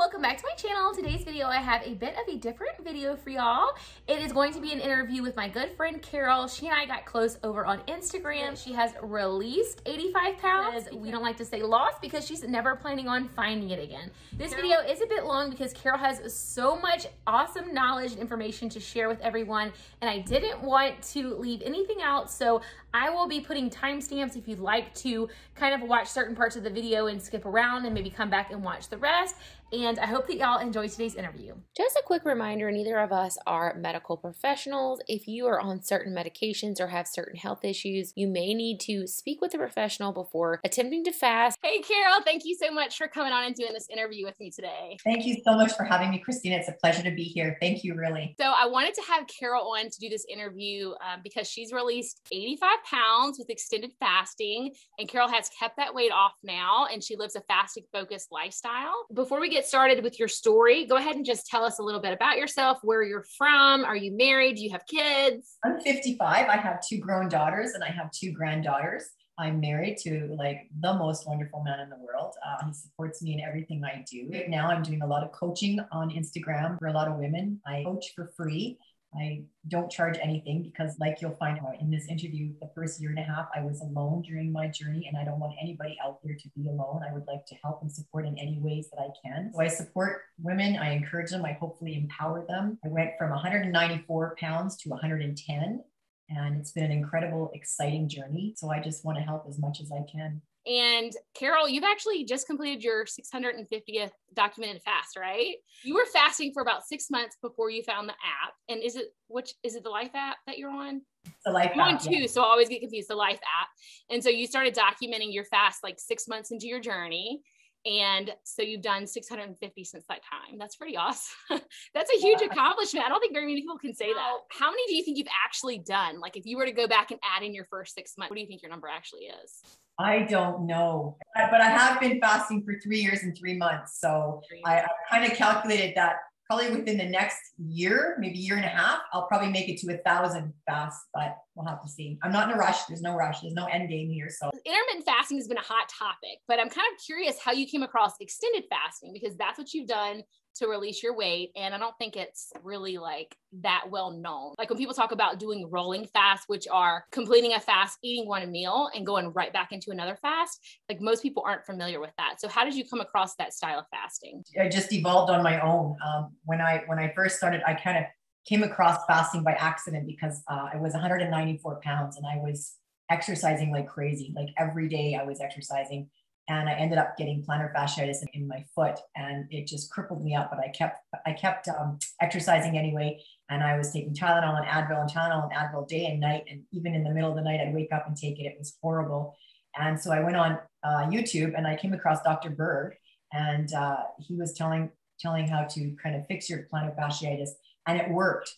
welcome back to my channel. Today's video, I have a bit of a different video for y'all. It is going to be an interview with my good friend Carol. She and I got close over on Instagram. She has released 85 pounds. We don't like to say lost because she's never planning on finding it again. This video is a bit long because Carol has so much awesome knowledge and information to share with everyone and I didn't want to leave anything out so I will be putting timestamps if you'd like to kind of watch certain parts of the video and skip around and maybe come back and watch the rest. And I hope that y'all enjoy today's interview. Just a quick reminder neither of us are medical professionals. If you are on certain medications or have certain health issues, you may need to speak with a professional before attempting to fast. Hey, Carol, thank you so much for coming on and doing this interview with me today. Thank you so much for having me, Christina. It's a pleasure to be here. Thank you, really. So, I wanted to have Carol on to do this interview um, because she's released 85 pounds with extended fasting, and Carol has kept that weight off now, and she lives a fasting focused lifestyle. Before we get started with your story, go ahead and just tell us a little bit about yourself, where you're from. Are you married? Do you have kids? I'm 55. I have two grown daughters and I have two granddaughters. I'm married to like the most wonderful man in the world. Uh, he supports me in everything I do. Right now, I'm doing a lot of coaching on Instagram for a lot of women. I coach for free. I don't charge anything because, like you'll find out in this interview, the first year and a half, I was alone during my journey, and I don't want anybody out there to be alone. I would like to help and support in any ways that I can. So I support women, I encourage them, I hopefully empower them. I went from 194 pounds to 110, and it's been an incredible, exciting journey. So I just want to help as much as I can. And Carol, you've actually just completed your 650th documented fast, right? You were fasting for about six months before you found the app. And is it which is it the Life app that you're on? The Life I'm app, on two, yeah. so I always get confused. The Life app. And so you started documenting your fast like six months into your journey. And so you've done 650 since that time. That's pretty awesome. That's a huge yeah. accomplishment. I don't think very many people can say that. How many do you think you've actually done? Like if you were to go back and add in your first six months, what do you think your number actually is? I don't know, but I have been fasting for three years and three months. So I, I kind of calculated that probably within the next year, maybe year and a half, I'll probably make it to a thousand fasts, but we'll have to see. I'm not in a rush. There's no rush. There's no end game here. So intermittent fasting has been a hot topic, but I'm kind of curious how you came across extended fasting because that's what you've done to release your weight. And I don't think it's really like that well known. Like when people talk about doing rolling fasts, which are completing a fast, eating one meal, and going right back into another fast, like most people aren't familiar with that. So how did you come across that style of fasting? I just evolved on my own. Um, when I when I first started, I kind of came across fasting by accident because uh, I was 194 pounds and I was exercising like crazy. Like every day I was exercising and I ended up getting plantar fasciitis in my foot, and it just crippled me up. But I kept I kept um, exercising anyway, and I was taking Tylenol and Advil and Tylenol and Advil day and night, and even in the middle of the night, I'd wake up and take it. It was horrible, and so I went on uh, YouTube and I came across Dr. Berg, and uh, he was telling telling how to kind of fix your plantar fasciitis, and it worked.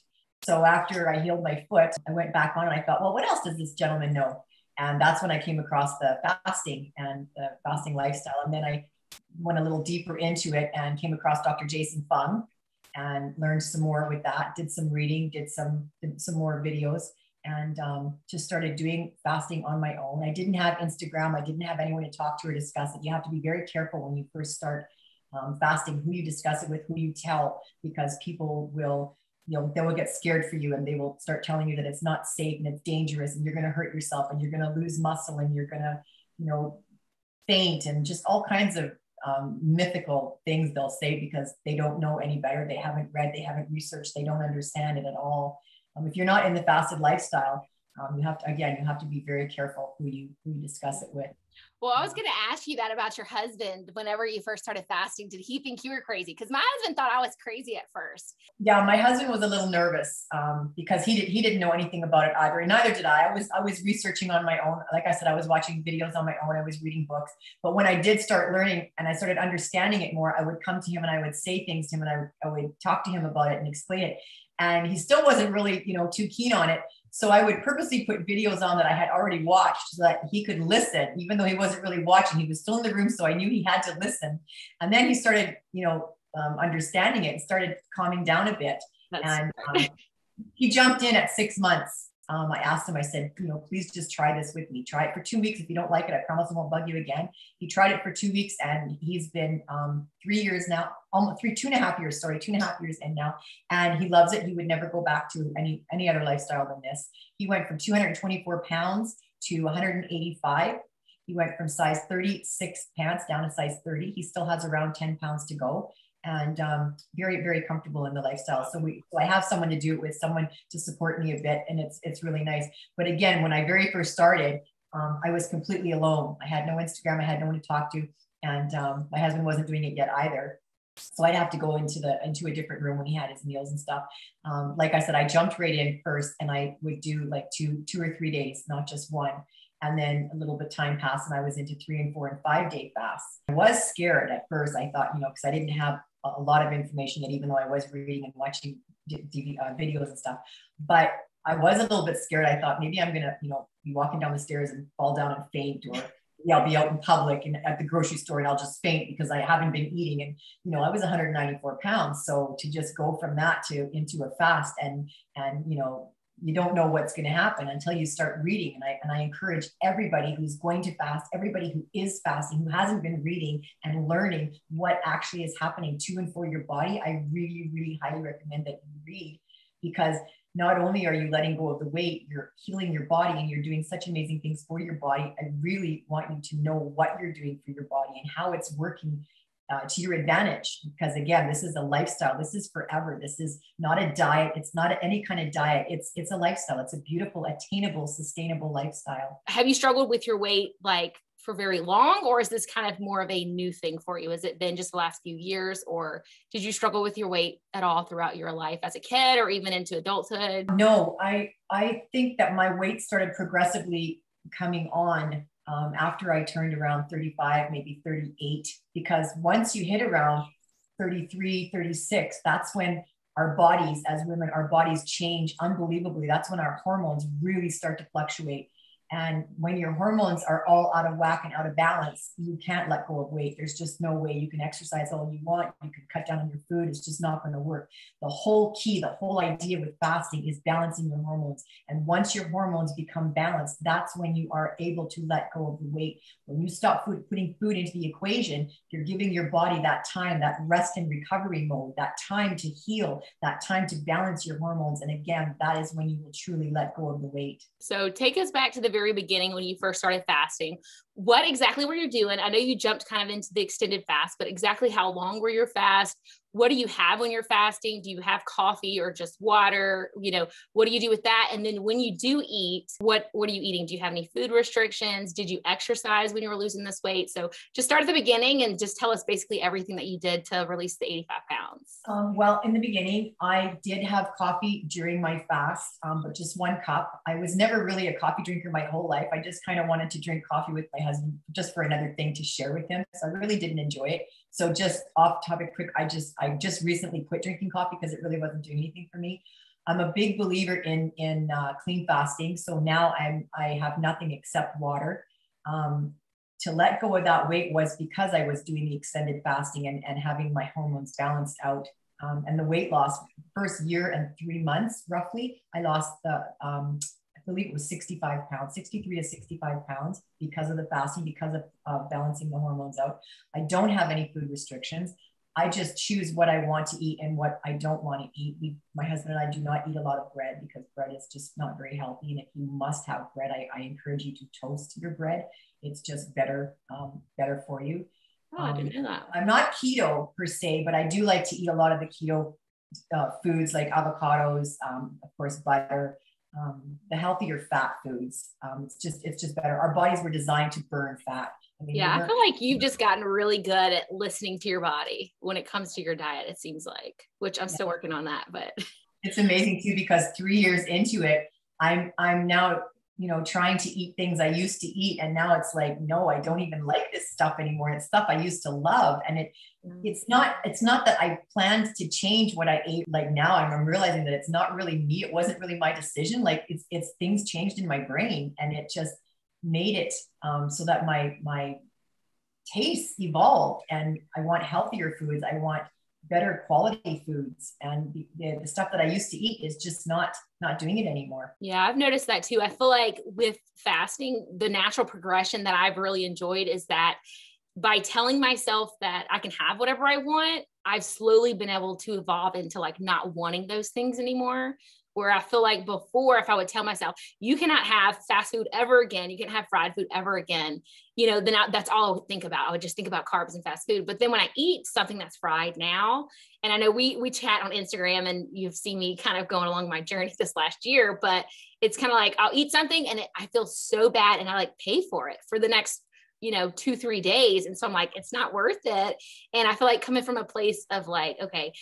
So after I healed my foot, I went back on and I thought, well, what else does this gentleman know? And that's when I came across the fasting and the fasting lifestyle. And then I went a little deeper into it and came across Dr. Jason Fung and learned some more with that. Did some reading, did some did some more videos, and um, just started doing fasting on my own. I didn't have Instagram. I didn't have anyone to talk to or discuss it. You have to be very careful when you first start um, fasting, who you discuss it with, who you tell, because people will you know, they will get scared for you and they will start telling you that it's not safe and it's dangerous and you're going to hurt yourself and you're going to lose muscle and you're going to, you know, faint and just all kinds of um, mythical things they'll say because they don't know any better. They haven't read, they haven't researched, they don't understand it at all. Um, if you're not in the fasted lifestyle, um, you have to, again, you have to be very careful who you, who you discuss it with. Well, I was going to ask you that about your husband. Whenever you first started fasting, did he think you were crazy? Because my husband thought I was crazy at first. Yeah, my husband was a little nervous um, because he did he didn't know anything about it either, and neither did I. I was I was researching on my own. Like I said, I was watching videos on my own. I was reading books. But when I did start learning and I started understanding it more, I would come to him and I would say things to him and I, I would talk to him about it and explain it. And he still wasn't really, you know, too keen on it. So I would purposely put videos on that I had already watched so that he could listen, even though he wasn't really watching. He was still in the room, so I knew he had to listen. And then he started, you know, um, understanding it and started calming down a bit. That's and um, he jumped in at six months. Um, I asked him, I said, you know, please just try this with me. Try it for two weeks. If you don't like it, I promise I won't bug you again. He tried it for two weeks and he's been um, three years now, almost three, two and a half years, sorry, two and a half years in now. And he loves it. He would never go back to any, any other lifestyle than this. He went from 224 pounds to 185. He went from size 36 pants down to size 30. He still has around 10 pounds to go and um, very very comfortable in the lifestyle. So we so I have someone to do it with, someone to support me a bit, and it's it's really nice. But again, when I very first started, um, I was completely alone. I had no Instagram, I had no one to talk to, and um, my husband wasn't doing it yet either. So I'd have to go into the into a different room when he had his meals and stuff. Um, like I said, I jumped right in first, and I would do like two two or three days, not just one. And then a little bit time passed, and I was into three and four and five day fasts. I was scared at first. I thought, you know, because I didn't have a lot of information that even though I was reading and watching uh, videos and stuff, but I was a little bit scared. I thought maybe I'm gonna, you know, be walking down the stairs and fall down and faint, or yeah, I'll be out in public and at the grocery store and I'll just faint because I haven't been eating. And you know, I was 194 pounds, so to just go from that to into a fast and and you know you don't know what's going to happen until you start reading. And I, and I encourage everybody who's going to fast, everybody who is fasting, who hasn't been reading and learning what actually is happening to and for your body, I really, really highly recommend that you read because not only are you letting go of the weight, you're healing your body and you're doing such amazing things for your body. I really want you to know what you're doing for your body and how it's working uh, to your advantage because again this is a lifestyle. This is forever. This is not a diet. It's not any kind of diet. It's it's a lifestyle. It's a beautiful attainable sustainable lifestyle. Have you struggled with your weight like for very long or is this kind of more of a new thing for you? Has it been just the last few years or did you struggle with your weight at all throughout your life as a kid or even into adulthood? No i i think that my weight started progressively coming on um, after I turned around 35, maybe 38, because once you hit around 33, 36, that's when our bodies as women, our bodies change unbelievably. That's when our hormones really start to fluctuate. And when your hormones are all out of whack and out of balance, you can't let go of weight. There's just no way you can exercise all you want. You can cut down on your food. It's just not going to work. The whole key, the whole idea with fasting is balancing your hormones. And once your hormones become balanced, that's when you are able to let go of the weight. When you stop food, putting food into the equation, you're giving your body that time, that rest and recovery mode, that time to heal, that time to balance your hormones. And again, that is when you will truly let go of the weight. So take us back to the very very beginning when you first started fasting what exactly were you doing? I know you jumped kind of into the extended fast but exactly how long were your fast what do you have when you're fasting? Do you have coffee or just water? You know, what do you do with that? And then when you do eat, what what are you eating? Do you have any food restrictions? Did you exercise when you were losing this weight? So just start at the beginning and just tell us basically everything that you did to release the 85 pounds. Um, well, in the beginning, I did have coffee during my fast, um, but just one cup. I was never really a coffee drinker my whole life. I just kind of wanted to drink coffee with my husband just for another thing to share with him. So I really didn't enjoy it. So just off topic quick, I just I just recently quit drinking coffee because it really wasn't doing anything for me. I'm a big believer in in uh, clean fasting. So now I'm I have nothing except water. Um, to let go of that weight was because I was doing the extended fasting and, and having my hormones balanced out. Um, and the weight loss, first year and three months roughly, I lost the um, believe it was 65 pounds, 63 to 65 pounds because of the fasting, because of uh, balancing the hormones out. I don't have any food restrictions. I just choose what I want to eat and what I don't want to eat. We, my husband and I do not eat a lot of bread because bread is just not very healthy. And if you must have bread, I, I encourage you to toast your bread. It's just better, um, better for you. Oh, I didn't know that. I'm not keto per se, but I do like to eat a lot of the keto uh, foods like avocados, um, of course, butter, um, the healthier fat foods. Um, it's just it's just better. Our bodies were designed to burn fat. I mean, yeah, I feel like you've just gotten really good at listening to your body when it comes to your diet. It seems like, which I'm yeah. still working on that, but it's amazing too because three years into it, I'm I'm now you know, trying to eat things I used to eat. And now it's like, no, I don't even like this stuff anymore. It's stuff I used to love. And it mm. it's not, it's not that I planned to change what I ate. Like now I'm, I'm realizing that it's not really me. It wasn't really my decision. Like it's it's things changed in my brain and it just made it um, so that my my tastes evolved and I want healthier foods. I want better quality foods and the, the, stuff that i used to eat is just not not doing it anymore. Yeah i've noticed that too. I feel like with fasting the natural progression that i've really enjoyed is that by telling myself that i can have whatever i want i've slowly been able to evolve into like not wanting those things anymore where I feel like before, if I would tell myself, you cannot have fast food ever again, you can't have fried food ever again, you know, then I, that's all I would think about. I would just think about carbs and fast food. But then when I eat something that's fried now, and I know we we chat on Instagram, and you've seen me kind of going along my journey this last year, but it's kind of like I'll eat something and it, I feel so bad, and I like pay for it for the next you know two three days and so i'm like it's not worth it and i feel like coming from a place of like okay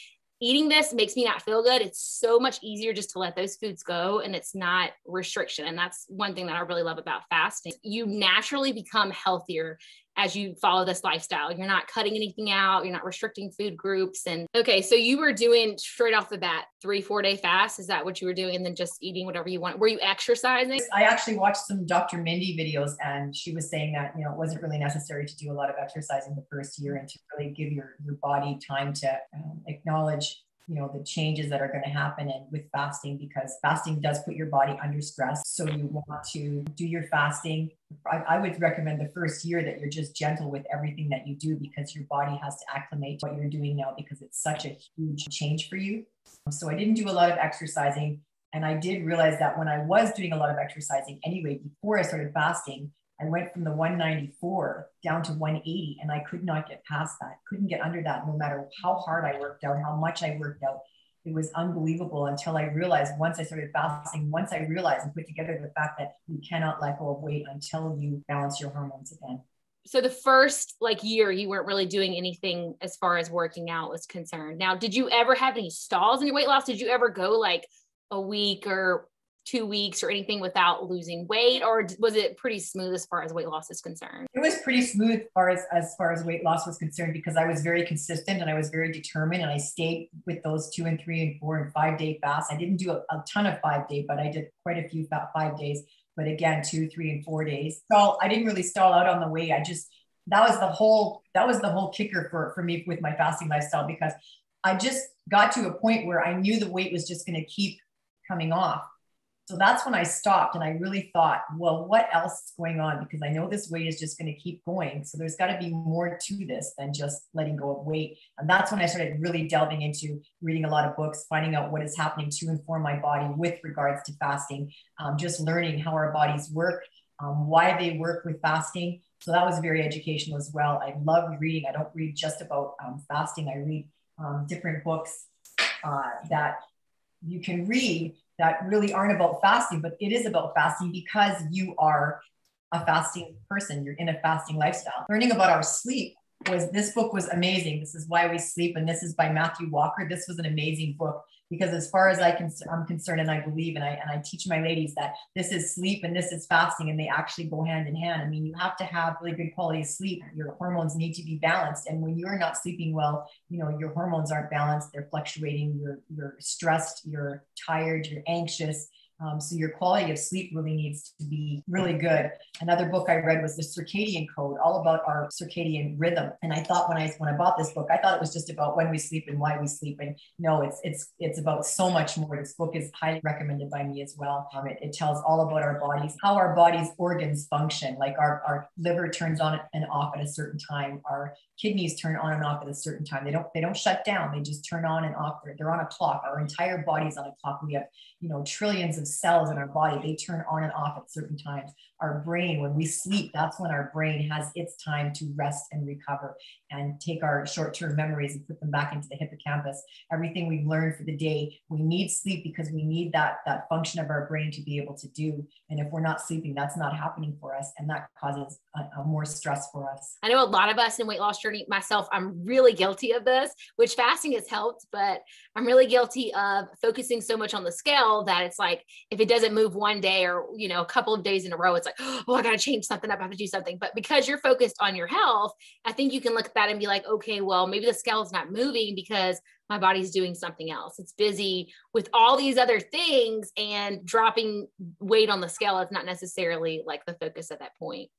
eating this makes me not feel good. It's so much easier just to let those foods go and it's not restriction. And that's one thing that I really love about fasting. You naturally become healthier as you follow this lifestyle. You're not cutting anything out, you're not restricting food groups. And okay, so you were doing straight off the bat three, four day fast. Is that what you were doing? And then just eating whatever you want. Were you exercising? I actually watched some Dr. Mindy videos and she was saying that, you know, it wasn't really necessary to do a lot of exercising the first year and to really give your, your body time to um, acknowledge you know the changes that are going to happen and with fasting because fasting does put your body under stress. So you want to do your fasting. I, I, would recommend the first year that you're just gentle with everything that you do because your body has to acclimate to what you're doing now because it's such a huge change for you. So i didn't do a lot of exercising and i did realize that when i was doing a lot of exercising anyway before i started fasting I went from the 194 down to 180 and I could not get past that. Couldn't get under that no matter how hard I worked out, how much I worked out. It was unbelievable until I realized once I started fasting, once I realized and put together the fact that you cannot let go of weight until you balance your hormones again. So the first like year you weren't really doing anything as far as working out was concerned. Now, did you ever have any stalls in your weight loss? Did you ever go like a week or two weeks or anything without losing weight or was it pretty smooth as far as weight loss is concerned? It was pretty smooth as far as as far as weight loss was concerned because i was very consistent and i was very determined and i stayed with those two and three and four and five day fasts. I didn't do a, a ton of five day but i did quite a few about five days but again two three and four days. So i didn't really stall out on the weight. I just that was the whole that was the whole kicker for for me with my fasting lifestyle because i just got to a point where i knew the weight was just going to keep coming off so that's when I stopped and I really thought, well, what else is going on? Because I know this weight is just going to keep going. So there's got to be more to this than just letting go of weight. And that's when I started really delving into reading a lot of books, finding out what is happening to inform my body with regards to fasting, um, just learning how our bodies work, um, why they work with fasting. So that was very educational as well. I love reading. I don't read just about um, fasting. I read um, different books uh, that you can read that really aren't about fasting, but it is about fasting because you are a fasting person. You're in a fasting lifestyle. Learning about our sleep was this book was amazing. This is why we sleep, and this is by Matthew Walker. This was an amazing book because as far as I can, I'm concerned, and I believe, and I and I teach my ladies that this is sleep and this is fasting, and they actually go hand in hand. I mean, you have to have really good quality sleep. Your hormones need to be balanced, and when you're not sleeping well, you know your hormones aren't balanced. They're fluctuating. You're you're stressed. You're tired. You're anxious um, so your quality of sleep really needs to be really good. Another book I read was the Circadian Code, all about our circadian rhythm. And I thought when I when I bought this book, I thought it was just about when we sleep and why we sleep. And no, it's it's it's about so much more. This book is highly recommended by me as well. Um, it, it tells all about our bodies, how our body's organs function. Like our our liver turns on and off at a certain time. Our kidneys turn on and off at a certain time. They don't they don't shut down. They just turn on and off. They're, they're on a clock. Our entire body's on a clock. We have you know trillions of cells in our body. They turn on and off at certain times. Our brain, when we sleep, that's when our brain has its time to rest and recover and take our short-term memories and put them back into the hippocampus. Everything we've learned for the day, we need sleep because we need that that function of our brain to be able to do. And if we're not sleeping, that's not happening for us, and that causes a, a more stress for us. I know a lot of us in weight loss journey, myself, I'm really guilty of this, which fasting has helped, but I'm really guilty of focusing so much on the scale that it's like if it doesn't move one day or you know a couple of days in a row, it's like, oh, I gotta change something up, I have to do something. But because you're focused on your health, I think you can look at that and be like, okay, well, maybe the scale is not moving because my body's doing something else. It's busy with all these other things, and dropping weight on the scale is not necessarily like the focus at that point.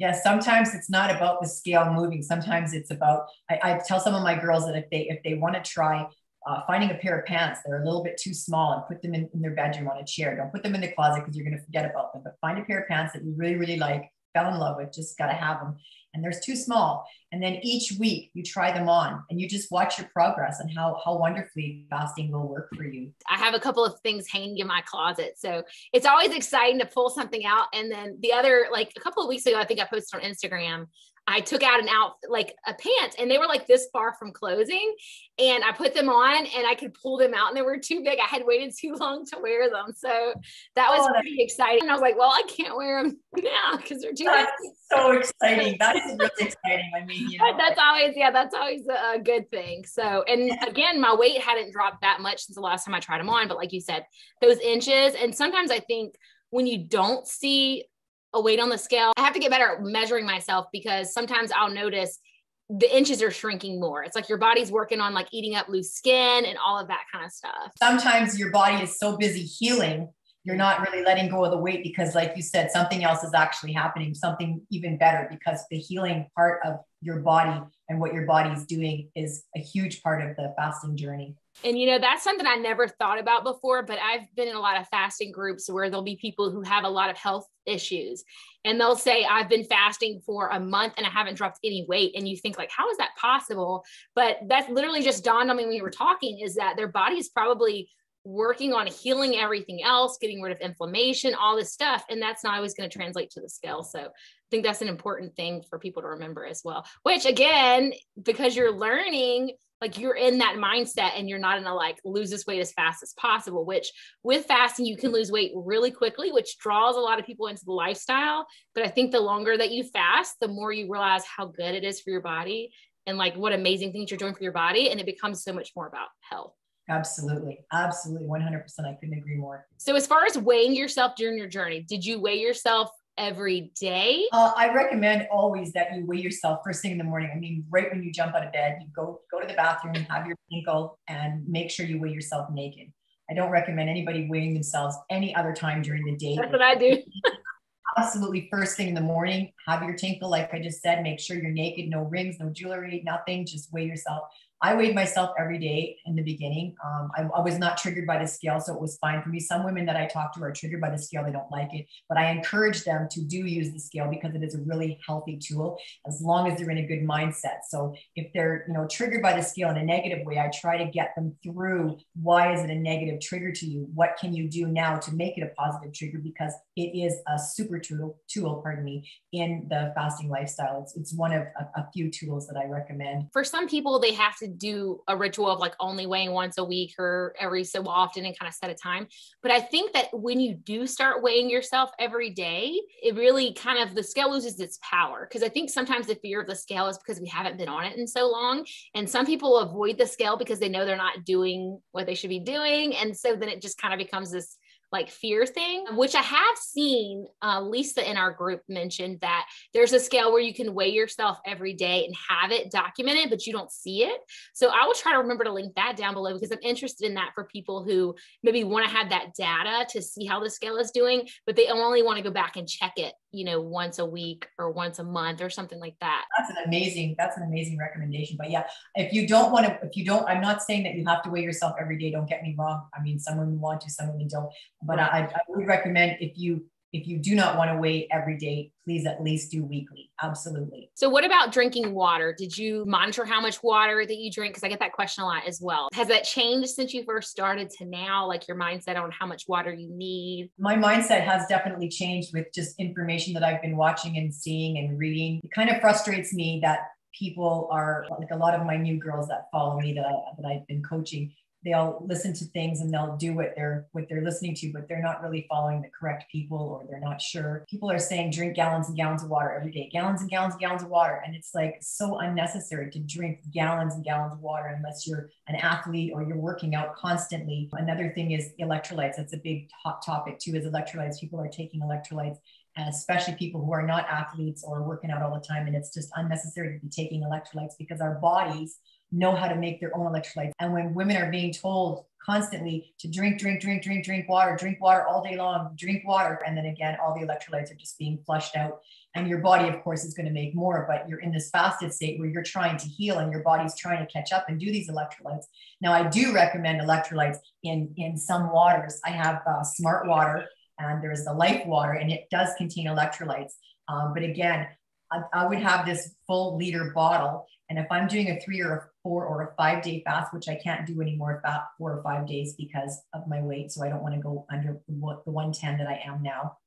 Yeah, sometimes it's not about the scale moving. Sometimes it's about I, I tell some of my girls that if they if they want to try uh, finding a pair of pants that are a little bit too small and put them in, in their bedroom on a chair. Don't put them in the closet because you're going to forget about them. But find a pair of pants that you really really like, fell in love with, just got to have them. And there's too small. And then each week you try them on and you just watch your progress and how, how wonderfully fasting will work for you. I have a couple of things hanging in my closet. So it's always exciting to pull something out. And then the other, like a couple of weeks ago, I think I posted on Instagram, I took out an out like a pant and they were like this far from closing and I put them on and I could pull them out and they were too big. I had waited too long to wear them. So that was oh, pretty exciting. And I was like, well, I can't wear them now because they're too That's big. so exciting. That's really exciting. I mean, you know, that's always, yeah, that's always a, a good thing. So, and again, my weight hadn't dropped that much since the last time I tried them on. But like you said, those inches, and sometimes I think when you don't see a weight on the scale. I have to get better at measuring myself because sometimes I'll notice the inches are shrinking more. It's like your body's working on like eating up loose skin and all of that kind of stuff. Sometimes your body is so busy healing, you're not really letting go of the weight because, like you said, something else is actually happening, something even better because the healing part of your body and what your body's doing is a huge part of the fasting journey. And you know, that's something I never thought about before, but I've been in a lot of fasting groups where there'll be people who have a lot of health issues and they'll say, I've been fasting for a month and I haven't dropped any weight. And you think, like, how is that possible? But that's literally just dawned on me when we were talking is that their body is probably working on healing everything else, getting rid of inflammation, all this stuff. And that's not always going to translate to the scale. So think that's an important thing for people to remember as well. Which, again, because you're learning like you're in that mindset and you're not in a like lose this weight as fast as possible which with fasting you can lose weight really quickly which draws a lot of people into the lifestyle but i think the longer that you fast the more you realize how good it is for your body and like what amazing things you're doing for your body and it becomes so much more about health Absolutely. Absolutely. 100%. I couldn't agree more. So, as far as weighing yourself during your journey, did you weigh yourself every day? Uh, I recommend always that you weigh yourself first thing in the morning. I mean, right when you jump out of bed, you go go to the bathroom, have your ankle, and make sure you weigh yourself naked. I don't recommend anybody weighing themselves any other time during the day. That's what I do. Absolutely, first thing in the morning, have your tinkle, like I just said. Make sure you're naked, no rings, no jewelry, nothing. Just weigh yourself. I weighed myself every day in the beginning. Um, I, I, was not triggered by the scale, so it was fine for me. Some women that I talk to are triggered by the scale; they don't like it. But I encourage them to do use the scale because it is a really healthy tool, as long as they're in a good mindset. So if they're, you know, triggered by the scale in a negative way, I try to get them through why is it a negative trigger to you? What can you do now to make it a positive trigger? Because it is a super tool, tool, pardon me, in the fasting lifestyle. It's it's one of a, a few tools that I recommend. For some people, they have to do a ritual of like only weighing once a week or every so often and kind of set a time. But I think that when you do start weighing yourself every day, it really kind of the scale loses its power. Because I think sometimes the fear of the scale is because we haven't been on it in so long. And some people avoid the scale because they know they're not doing what they should be doing. And so then it just kind of becomes this like fear thing, which I have seen uh, Lisa in our group mentioned that there's a scale where you can weigh yourself every day and have it documented, but you don't see it. So I will try to remember to link that down below because I'm interested in that for people who maybe want to have that data to see how the scale is doing, but they only want to go back and check it, you know, once a week or once a month or something like that. That's an amazing, that's an amazing recommendation. But yeah, if you don't want to, if you don't, I'm not saying that you have to weigh yourself every day. Don't get me wrong. I mean, some women want to, some women don't but I, I would recommend if you if you do not want to wait every day, please at least do weekly. Absolutely. So, what about drinking water? Did you monitor how much water that you drink? Because I get that question a lot as well. Has that changed since you first started to now, like your mindset on how much water you need? My mindset has definitely changed with just information that I've been watching and seeing and reading. It kind of frustrates me that people are like a lot of my new girls that follow me that I that I've been coaching they'll listen to things and they'll do what they're what they're listening to but they're not really following the correct people or they're not sure. People are saying drink gallons and gallons of water every day. Gallons and gallons and gallons of water. And it's like so unnecessary to drink gallons and gallons of water unless you're an athlete or you're working out constantly. Another thing is electrolytes. That's a big hot topic too is electrolytes. People are taking electrolytes and especially people who are not athletes or working out all the time and it's just unnecessary to be taking electrolytes because our bodies know how to make their own electrolytes. And when women are being told constantly to drink, drink, drink, drink, drink water, drink water all day long, drink water. And then again, all the electrolytes are just being flushed out. And your body, of course, is going to make more, but you're in this fasted state where you're trying to heal and your body's trying to catch up and do these electrolytes. Now, I do recommend electrolytes in, in some waters. I have uh, smart water and there's the life water, and it does contain electrolytes. Um, but again, I, I would have this full liter bottle. And if I'm doing a three or a four or a five day fast, which I can't do anymore about four or five days because of my weight. So I don't want to go under the 110 that I am now.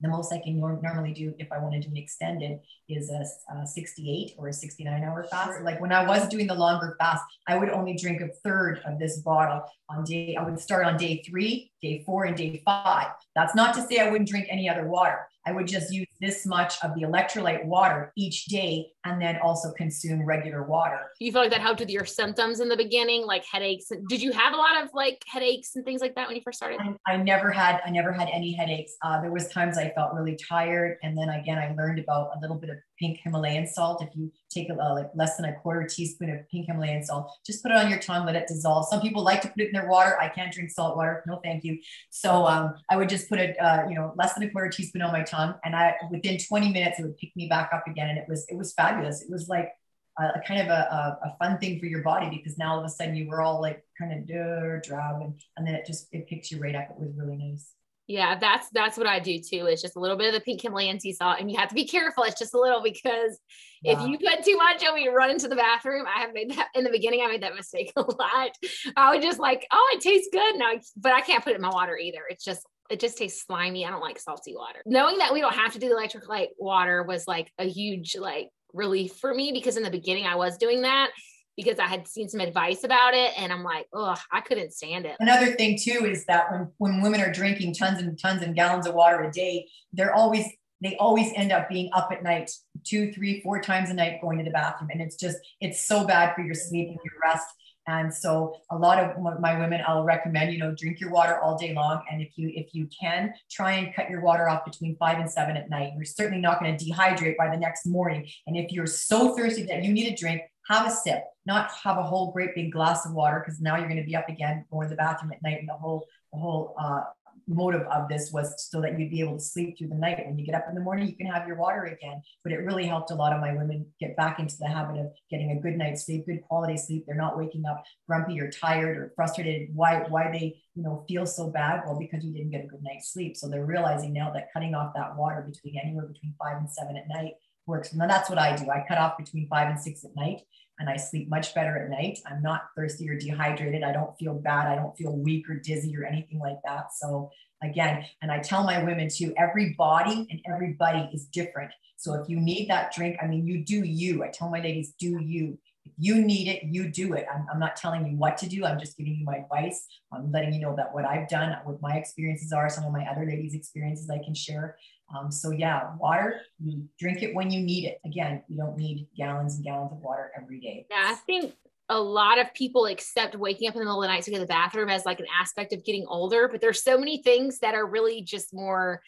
The most I can normally do if I want to do an extended is a, a 68 or a 69 hour fast. Like when I was doing the longer fast, I would only drink a third of this bottle on day. I would start on day three, day four, and day five. That's not to say I wouldn't drink any other water. I would just use this much of the electrolyte water each day and then also consume regular water. You feel like that helped with your symptoms in the beginning, like headaches? Did you have a lot of like headaches and things like that when you first started? I, I never had, I never had any headaches. Uh, there was times I felt really tired. And then again, I learned about a little bit of pink Himalayan salt. If you take a, uh, like less than a quarter teaspoon of pink Himalayan salt, just put it on your tongue, let it dissolve. Some people like to put it in their water. I can't drink salt water. No, thank you. So um, I would just put it, uh, you know, less than a quarter teaspoon on my tongue. And I, within 20 minutes, it would pick me back up again. And it was, it was fabulous. It was like a, a kind of a, a, fun thing for your body because now all of a sudden you were all like kind of drab and, and then it just, it picks you right up. It was really nice. Yeah, that's that's what I do too. It's just a little bit of the pink Himalayan sea salt, and you have to be careful. It's just a little because if you put too much and we run into the bathroom, I have made that in the beginning. I made that mistake a lot. I would just like, oh, it tastes good now, but I can't put it in my water either. It's just it just tastes slimy. I don't like salty water. Knowing that we don't have to do the electrolyte water was like a huge like relief for me because in the beginning I was doing that because I had seen some advice about it and I'm like, oh, I couldn't stand it. Another thing too is that when, when women are drinking tons and tons and gallons of water a day, they're always they always end up being up at night two, three, four times a night going to the bathroom. And it's just, it's so bad for your sleep and your rest. And so a lot of my women, I'll recommend, you know, drink your water all day long. And if you, if you can try and cut your water off between five and seven at night, you're certainly not going to dehydrate by the next morning. And if you're so thirsty that you need a drink, have a sip, not have a whole great big glass of water because now you're going to be up again going to the bathroom at night and the whole the whole uh, motive of this was so that you'd be able to sleep through the night. When you get up in the morning, you can have your water again. But it really helped a lot of my women get back into the habit of getting a good night's sleep, good quality sleep. They're not waking up grumpy or tired or frustrated. Why why they you know feel so bad? Well, because you didn't get a good night's sleep. So they're realizing now that cutting off that water between anywhere between five and seven at night works. And that's what I do. I cut off between five and six at night and I sleep much better at night. I'm not thirsty or dehydrated. I don't feel bad. I don't feel weak or dizzy or anything like that. So again, and I tell my women too, every body and everybody is different. So if you need that drink, I mean, you do you. I tell my ladies, do you. If you need it, you do it. I'm, I'm not telling you what to do. I'm just giving you my advice. I'm letting you know that what I've done, what my experiences are, some of my other ladies' experiences I can share. Um, so yeah, water, you drink it when you need it. Again, you don't need gallons and gallons of water every day. Yeah, I think a lot of people accept waking up in the middle of the night to go to the bathroom as like an aspect of getting older, but there's so many things that are really just more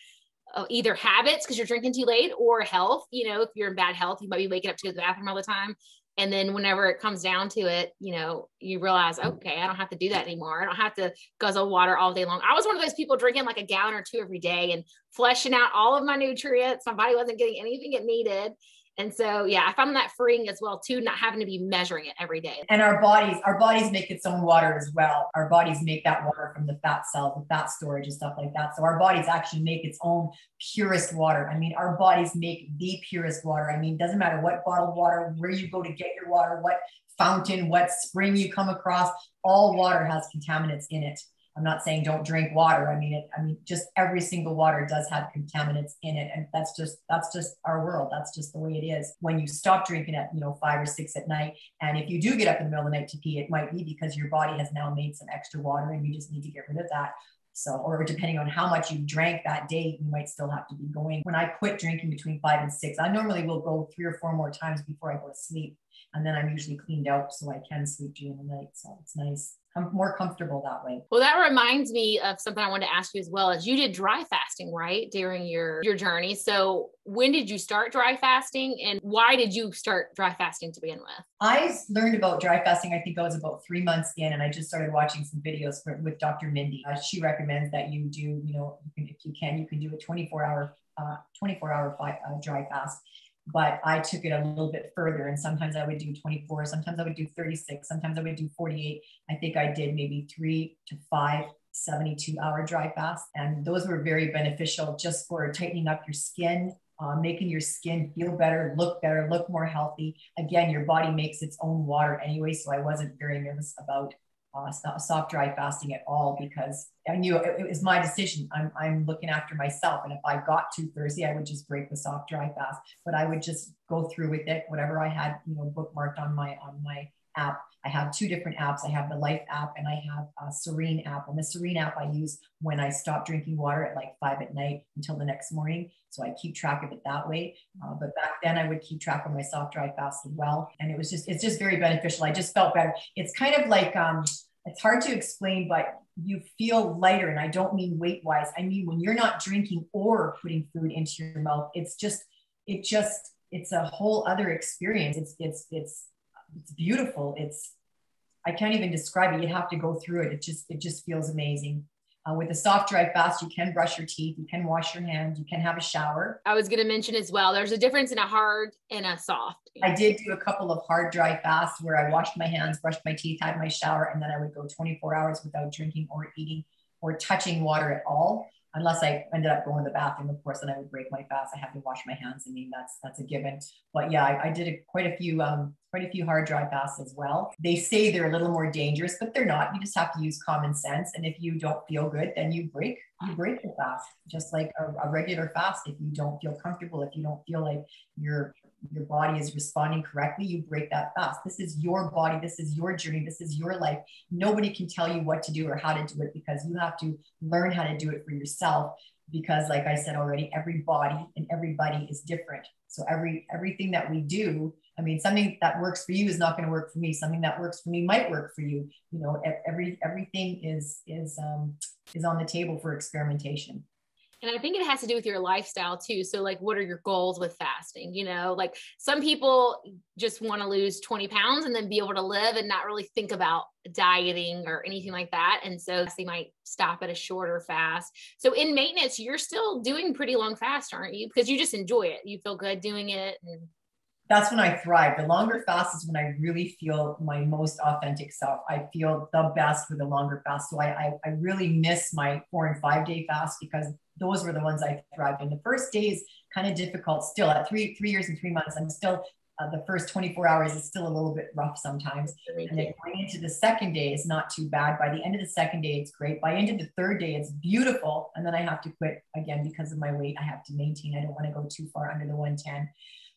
uh, either habits because you're drinking too late or health. You know, if you're in bad health, you might be waking up to go to the bathroom all the time. And then whenever it comes down to it, you know, you realize, okay, I don't have to do that anymore. I don't have to guzzle water all day long. I was one of those people drinking like a gallon or two every day and fleshing out all of my nutrients. My body wasn't getting anything it needed. And so, yeah, I found that freeing as well too, not having to be measuring it every day. And our bodies, our bodies make its own water as well. Our bodies make that water from the fat cells, the fat storage and stuff like that. So our bodies actually make its own purest water. I mean, our bodies make the purest water. I mean, doesn't matter what bottled water, where you go to get your water, what fountain, what spring you come across, all water has contaminants in it. I'm not saying don't drink water. I mean, it, I mean, just every single water does have contaminants in it. And that's just, that's just our world. That's just the way it is. When you stop drinking at, you know, five or six at night, and if you do get up in the middle of the night to pee, it might be because your body has now made some extra water and you just need to get rid of that. So, or depending on how much you drank that day, you might still have to be going. When I quit drinking between five and six, I normally will go three or four more times before I go to sleep and then I'm usually cleaned out so I can sleep during the night. So it's nice. I'm more comfortable that way. Well, that reminds me of something I wanted to ask you as well. Is you did dry fasting, right, during your your journey? So when did you start dry fasting, and why did you start dry fasting to begin with? I learned about dry fasting. I think I was about three months in, and I just started watching some videos for, with Dr. Mindy. Uh, she recommends that you do, you know, you can, if you can, you can do a 24 hour, uh, 24 hour fi- uh, dry fast but I took it a little bit further. And sometimes I would do 24, sometimes I would do 36, sometimes I would do 48. I think I did maybe three to five 72 hour dry fast. And those were very beneficial just for tightening up your skin, uh, making your skin feel better, look better, look more healthy. Again, your body makes its own water anyway. So I wasn't very nervous about uh, soft dry fasting at all because I knew it, it, was my decision. I'm, I'm looking after myself. And if I got too thirsty, I would just break the soft dry fast, but I would just go through with it, whatever I had, you know, bookmarked on my, on my app. I have two different apps. I have the Life app and I have a Serene app. And the Serene app I use when I stop drinking water at like five at night until the next morning. So I keep track of it that way. Uh, but back then I would keep track of my soft dry fast as well. And it was just, it's just very beneficial. I just felt better. It's kind of like, um, it's hard to explain, but you feel lighter. And I don't mean weight wise. I mean, when you're not drinking or putting food into your mouth, it's just, it just, it's a whole other experience. It's, it's, it's, it's beautiful. It's I can't even describe it. You have to go through it. It just it just feels amazing. Uh, with a soft dry fast, you can brush your teeth, you can wash your hands, you can have a shower. I was going to mention as well. There's a difference in a hard and a soft. I did do a couple of hard dry fasts where I washed my hands, brushed my teeth, had my shower, and then I would go 24 hours without drinking or eating or touching water at all unless I ended up going to the bathroom, of course, then I would break my fast. I have to wash my hands. I mean, that's that's a given. But yeah, I, I did a, quite a few um, quite a few hard dry fasts as well. They say they're a little more dangerous, but they're not. You just have to use common sense. And if you don't feel good, then you break you break the fast, just like a, a regular fast. If you don't feel comfortable, if you don't feel like you're your body is responding correctly, you break that fast. This is your body. This is your journey. This is your life. Nobody can tell you what to do or how to do it because you have to learn how to do it for yourself. Because, like I said already, every body and everybody is different. So every everything that we do, I mean, something that works for you is not going to work for me. Something that works for me might work for you. You know, every everything is is um, is on the table for experimentation. And I think it has to do with your lifestyle too. So, like, what are your goals with fasting? You know, like some people just want to lose 20 pounds and then be able to live and not really think about dieting or anything like that. And so they might stop at a shorter fast. So, in maintenance, you're still doing pretty long fast, aren't you? Because you just enjoy it. You feel good doing it. And- that's when I thrive. The longer fast is when I really feel my most authentic self. I feel the best with a longer fast. So I, I, I really miss my four and five day fast because those were the ones I thrived in. The first day is kind of difficult still. At three three years and three months, I'm still uh, the first 24 hours is still a little bit rough sometimes. And then going into the second day is not too bad. By the end of the second day, it's great. By end of the third day, it's beautiful. And then I have to quit again because of my weight. I have to maintain. I don't want to go too far under the 110.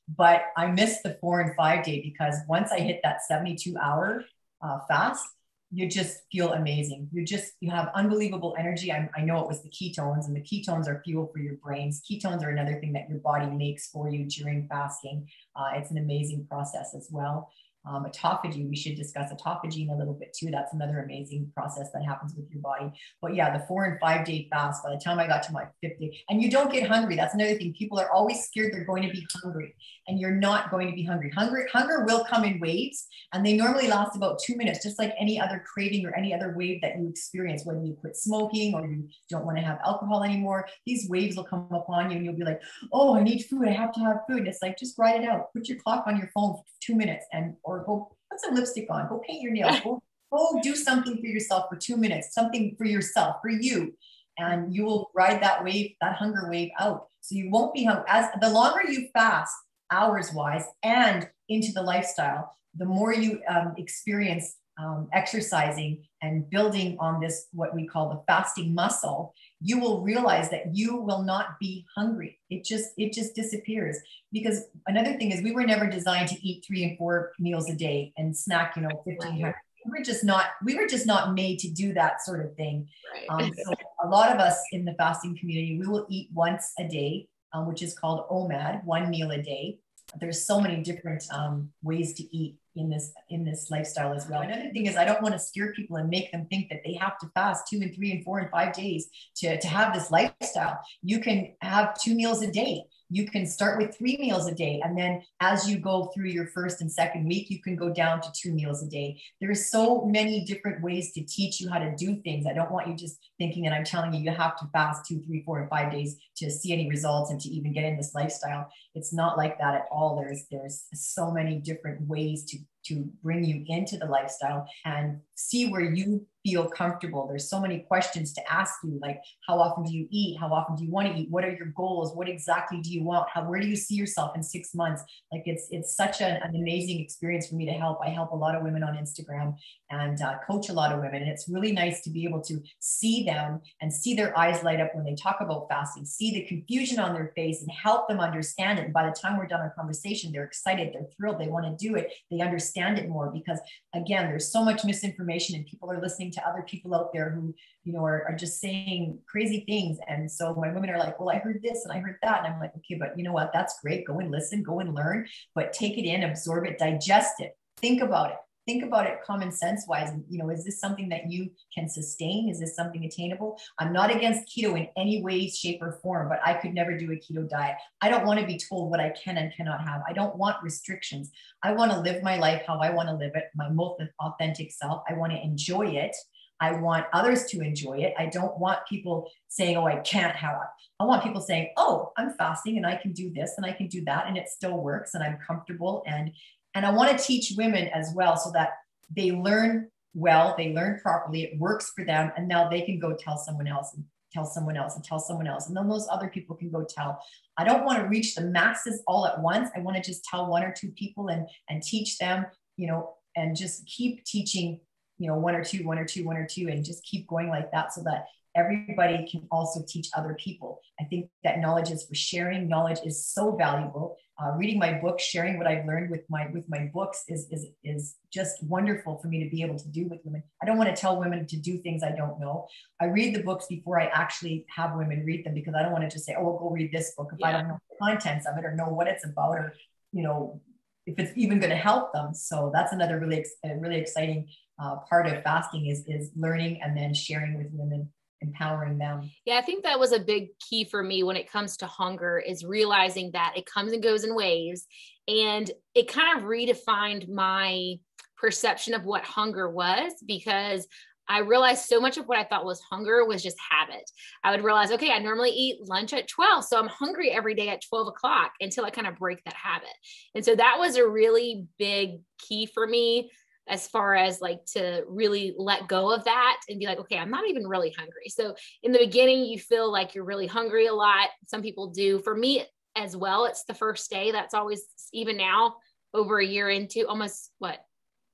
But I missed the four and five day because once I hit that 72 hour uh, fast, you just feel amazing. You just, you have unbelievable energy. I, I know it was the ketones, and the ketones are fuel for your brains. Ketones are another thing that your body makes for you during fasting. Uh, it's an amazing process as well. Um, autophagy, we should discuss autophagy in a little bit too. That's another amazing process that happens with your body. But yeah, the four and five day fast, by the time I got to my 50, and you don't get hungry. That's another thing. People are always scared they're going to be hungry, and you're not going to be hungry. Hunger, hunger will come in waves, and they normally last about two minutes, just like any other craving or any other wave that you experience, whether you quit smoking or you don't want to have alcohol anymore. These waves will come upon you, and you'll be like, oh, I need food. I have to have food. And it's like, just write it out. Put your clock on your phone for two minutes and or or go put some lipstick on, go paint your nails, go, go do something for yourself for two minutes, something for yourself, for you. And you will ride that wave, that hunger wave out. So you won't be hungry. As the longer you fast, hours wise, and into the lifestyle, the more you um, experience um, exercising and building on this, what we call the fasting muscle, you will realize that you will not be hungry. It just, it just disappears. Because another thing is we were never designed to eat three and four meals a day and snack, you know, 1500. We were just not, we were just not made to do that sort of thing. Right. Um, so a lot of us in the fasting community, we will eat once a day, um, which is called OMAD, one meal a day. There's so many different um, ways to eat in this in this lifestyle as well. Another thing is I don't want to scare people and make them think that they have to fast two and three and four and five days to, to have this lifestyle. You can have two meals a day you can start with three meals a day. And then as you go through your first and second week, you can go down to two meals a day. There's so many different ways to teach you how to do things. I don't want you just thinking that I'm telling you you have to fast two, three, four, and five days to see any results and to even get in this lifestyle. It's not like that at all. There's there's so many different ways to to bring you into the lifestyle and see where you feel comfortable. There's so many questions to ask you, like how often do you eat? How often do you want to eat? What are your goals? What exactly do you want? How where do you see yourself in six months? Like it's it's such an, an amazing experience for me to help. I help a lot of women on Instagram and uh, coach a lot of women, and it's really nice to be able to see them and see their eyes light up when they talk about fasting, see the confusion on their face, and help them understand it. And by the time we're done our conversation, they're excited, they're thrilled, they want to do it, they understand it more because again, there's so much misinformation, and people are listening to other people out there who, you know, are, are just saying crazy things. And so my women are like, well, I heard this and I heard that. And I'm like, okay, but you know what? That's great. Go and listen, go and learn, but take it in, absorb it, digest it, think about it think about it common sense wise you know is this something that you can sustain? Is this something attainable? I'm not against keto in any way shape or form but i could never do a keto diet. I don't want to be told what i can and cannot have. I don't want restrictions. I want to live my life how i want to live it my most authentic self. I want to enjoy it. I want others to enjoy it. I don't want people saying, oh, I can't have it. I want people saying, oh, I'm fasting and I can do this and I can do that and it still works and I'm comfortable and and I want to teach women as well so that they learn well, they learn properly, it works for them, and now they can go tell someone else and tell someone else and tell someone else. And then those other people can go tell. I don't want to reach the masses all at once. I want to just tell one or two people and and teach them, you know, and just keep teaching, you know, one or two, one or two, one or two, and just keep going like that so that everybody can also teach other people. I think that knowledge is for sharing. Knowledge is so valuable. Uh, reading my book, sharing what I've learned with my with my books is is is just wonderful for me to be able to do with women. I don't want to tell women to do things I don't know. I read the books before I actually have women read them because I don't want to just say, "Oh, go read this book" if yeah. I don't know the contents of it or know what it's about or you know if it's even going to help them. So that's another really really exciting uh, part of fasting is is learning and then sharing with women empowering them. Yeah, I think that was a big key for me when it comes to hunger is realizing that it comes and goes in waves and it kind of redefined my perception of what hunger was because I realized so much of what I thought was hunger was just habit. I would realize, okay, I normally eat lunch at 12. So I'm hungry every day at 12 o'clock until I kind of break that habit. And so that was a really big key for me as far as like to really let go of that and be like, okay, I'm not even really hungry. So in the beginning, you feel like you're really hungry a lot. Some people do. For me as well, it's the first day. That's always, even now, over a year into almost what?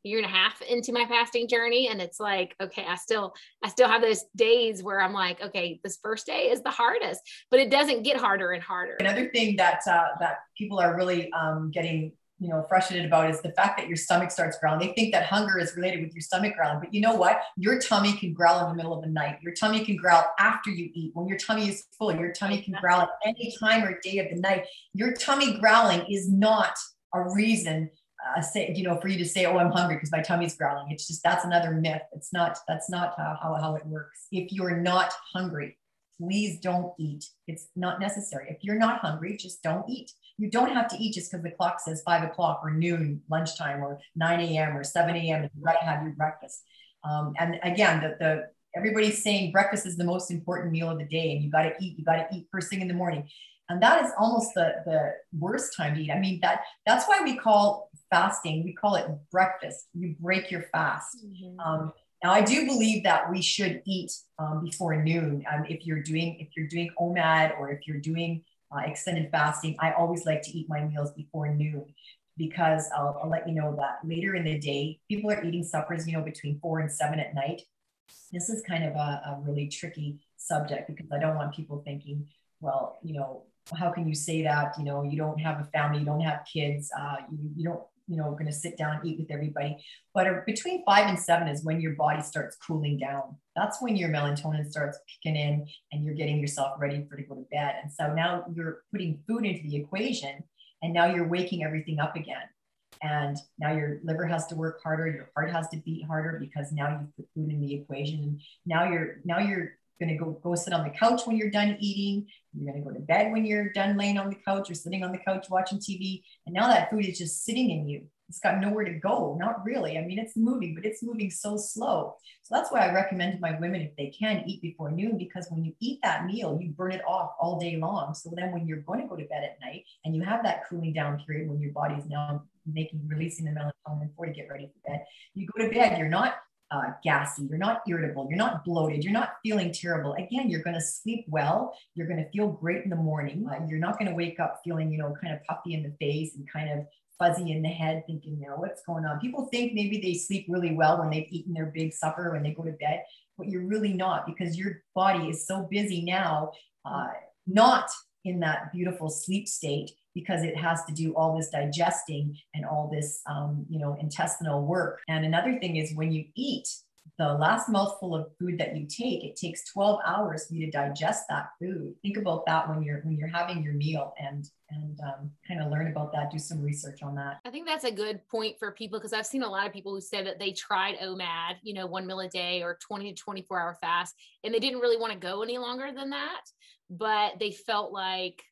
year and a half into my fasting journey and it's like okay i still i still have those days where i'm like okay this first day is the hardest but it doesn't get harder and harder another thing that uh, that people are really um, getting you know frustrated about is the fact that your stomach starts growling. They think that hunger is related with your stomach growling, but you know what? Your tummy can growl in the middle of the night. Your tummy can growl after you eat. When your tummy is full, your tummy can growl at any time or day of the night. Your tummy growling is not a reason uh, say you know for you to say oh i'm hungry because my tummy's growling it's just that's another myth it's not that's not how, how, how it works if you're not hungry please don't eat it's not necessary if you're not hungry just don't eat you don't have to eat just because the clock says five o'clock or noon, lunchtime, or 9 a.m. or 7 a.m. You got to have your breakfast. Um, and again, the, the everybody's saying breakfast is the most important meal of the day, and you got to eat. You got to eat first thing in the morning, and that is almost the the worst time to eat. I mean that that's why we call fasting. We call it breakfast. You break your fast. Mm-hmm. Um, now, I do believe that we should eat um, before noon. Um, if you're doing if you're doing OMAD or if you're doing uh, extended fasting, I always like to eat my meals before noon because I'll, I'll, let you know that later in the day, people are eating suppers, you know, between four and seven at night. This is kind of a, a really tricky subject because I don't want people thinking, well, you know, how can you say that? You know, you don't have a family, you don't have kids, uh, you, you don't you know, going to sit down and eat with everybody. But between five and seven is when your body starts cooling down. That's when your melatonin starts kicking in and you're getting yourself ready for to go to bed. And so now you're putting food into the equation and now you're waking everything up again. And now your liver has to work harder, your heart has to beat harder because now you've put food in the equation. And now you're now you're gonna go go sit on the couch when you're done eating. You're gonna go to bed when you're done laying on the couch or sitting on the couch watching TV. And now that food is just sitting in you. It's got nowhere to go. Not really. I mean, it's moving, but it's moving so slow. So that's why I recommend to my women if they can eat before noon, because when you eat that meal, you burn it off all day long. So then when you're going to go to bed at night and you have that cooling down period when your body's now making releasing the melatonin before you get ready for bed, you go to bed, you're not uh, gassy, you're not irritable, you're not bloated, you're not feeling terrible. Again, you're going to sleep well, you're going to feel great in the morning. Uh, you're not going to wake up feeling, you know, kind of puffy in the face and kind of fuzzy in the head, thinking, you know, what's going on? People think maybe they sleep really well when they've eaten their big supper when they go to bed, but you're really not because your body is so busy now, uh, not in that beautiful sleep state because it has to do all this digesting and all this, um, you know, intestinal work. And another thing is when you eat, the last mouthful of food that you take, it takes 12 hours for you to digest that food. Think about that when you're when you're having your meal and and um, kind of learn about that, do some research on that. I think that's a good point for people because I've seen a lot of people who say that they tried OMAD, you know, one meal a day or 20 to 24 hour fast, and they didn't really want to go any longer than that, but they felt like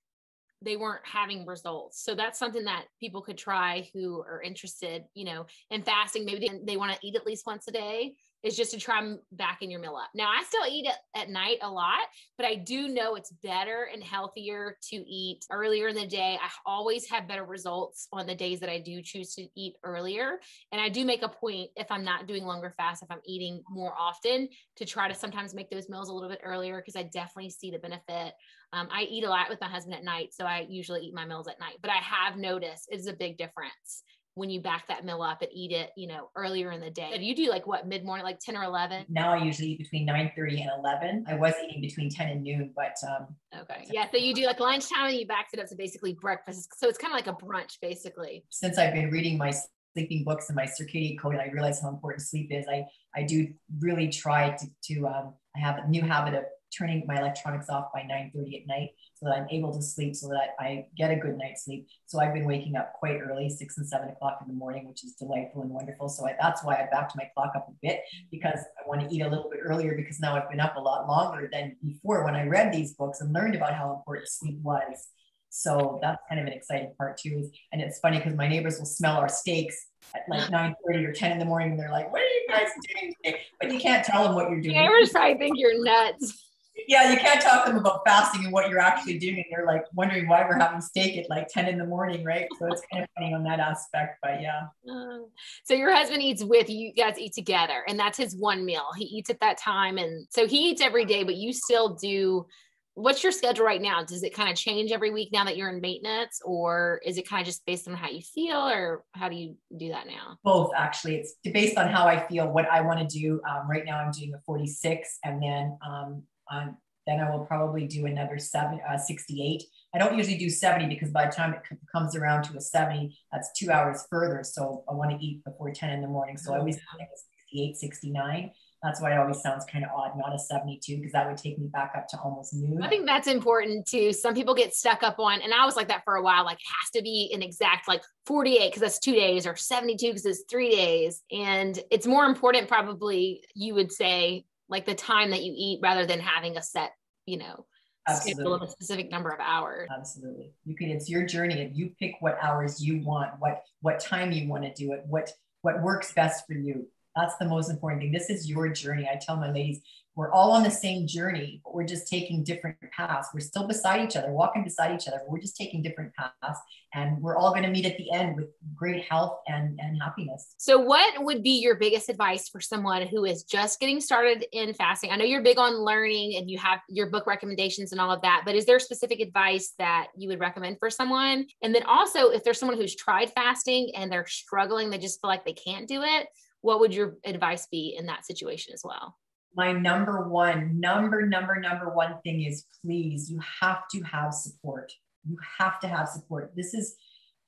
they weren't having results. So that's something that people could try who are interested, you know, in fasting. Maybe they, they want to eat at least once a day is just to try them back in your meal up. Now, I still eat it at night a lot, but I do know it's better and healthier to eat earlier in the day. I always have better results on the days that I do choose to eat earlier. And I do make a point if I'm not doing longer fast, if I'm eating more often, to try to sometimes make those meals a little bit earlier because I definitely see the benefit. Um, I eat a lot with my husband at night, so I usually eat my meals at night, but I have noticed it's a big difference when you back that meal up and eat it, you know, earlier in the day. Do you do like what mid morning, like 10 or 11? Now I usually eat between 9 30 and 11. I was eating between 10 and noon, but um okay. Yeah. So you do like lunchtime and you backed it up to basically breakfast. So it's kind of like a brunch basically. Since I've been reading my sleeping books and my circadian code, I realize how important sleep is. I I do really try to to um I have a new habit of turning my electronics off by 9 30 at night so that I'm able to sleep so that I get a good night's sleep. So I've been waking up quite early, six and seven o'clock in the morning, which is delightful and wonderful. So I, that's why I backed my clock up a bit because I want to eat a little bit earlier because now I've been up a lot longer than before when I read these books and learned about how important sleep was. So that's kind of an exciting part too. And it's funny because my neighbors will smell our steaks at like 9 30 or 10 in the morning and they're like, what are you guys doing today? But you can't tell them what you're doing. Neighbors probably think you're nuts yeah, you can't talk to them about fasting and what you're actually doing. And they're like wondering why we're having steak at like 10 in the morning, right? So it's kind of funny on that aspect, but yeah. Uh, so your husband eats with you, you guys eat together, and that's his one meal. He eats at that time. And so he eats every day, but you still do. What's your schedule right now? Does it kind of change every week now that you're in maintenance, or is it kind of just based on how you feel, or how do you do that now? Both, actually. It's based on how I feel, what I want to do. Um, right now, I'm doing a 46, and then um, um, then I will probably do another seven, uh, 68. I don't usually do 70 because by the time it c- comes around to a 70, that's two hours further. So I want to eat before 10 in the morning. So I always think 68, 69. That's why it always sounds kind of odd, not a 72, because that would take me back up to almost noon. I think that's important too. Some people get stuck up on, and I was like that for a while, like it has to be an exact like 48 because that's two days or 72 because it's three days. And it's more important, probably, you would say, like the time that you eat rather than having a set, you know, Absolutely. schedule of a specific number of hours. Absolutely. You can, it's your journey and you pick what hours you want, what, what time you want to do it, what, what works best for you. That's the most important thing. This is your journey. I tell my ladies, we're all on the same journey, but we're just taking different paths. We're still beside each other, walking beside each other. We're just taking different paths, and we're all going to meet at the end with great health and, and happiness. So, what would be your biggest advice for someone who is just getting started in fasting? I know you're big on learning and you have your book recommendations and all of that, but is there specific advice that you would recommend for someone? And then also, if there's someone who's tried fasting and they're struggling, they just feel like they can't do it, what would your advice be in that situation as well? My number one, number, number, number one thing is please, you have to have support. You have to have support. This is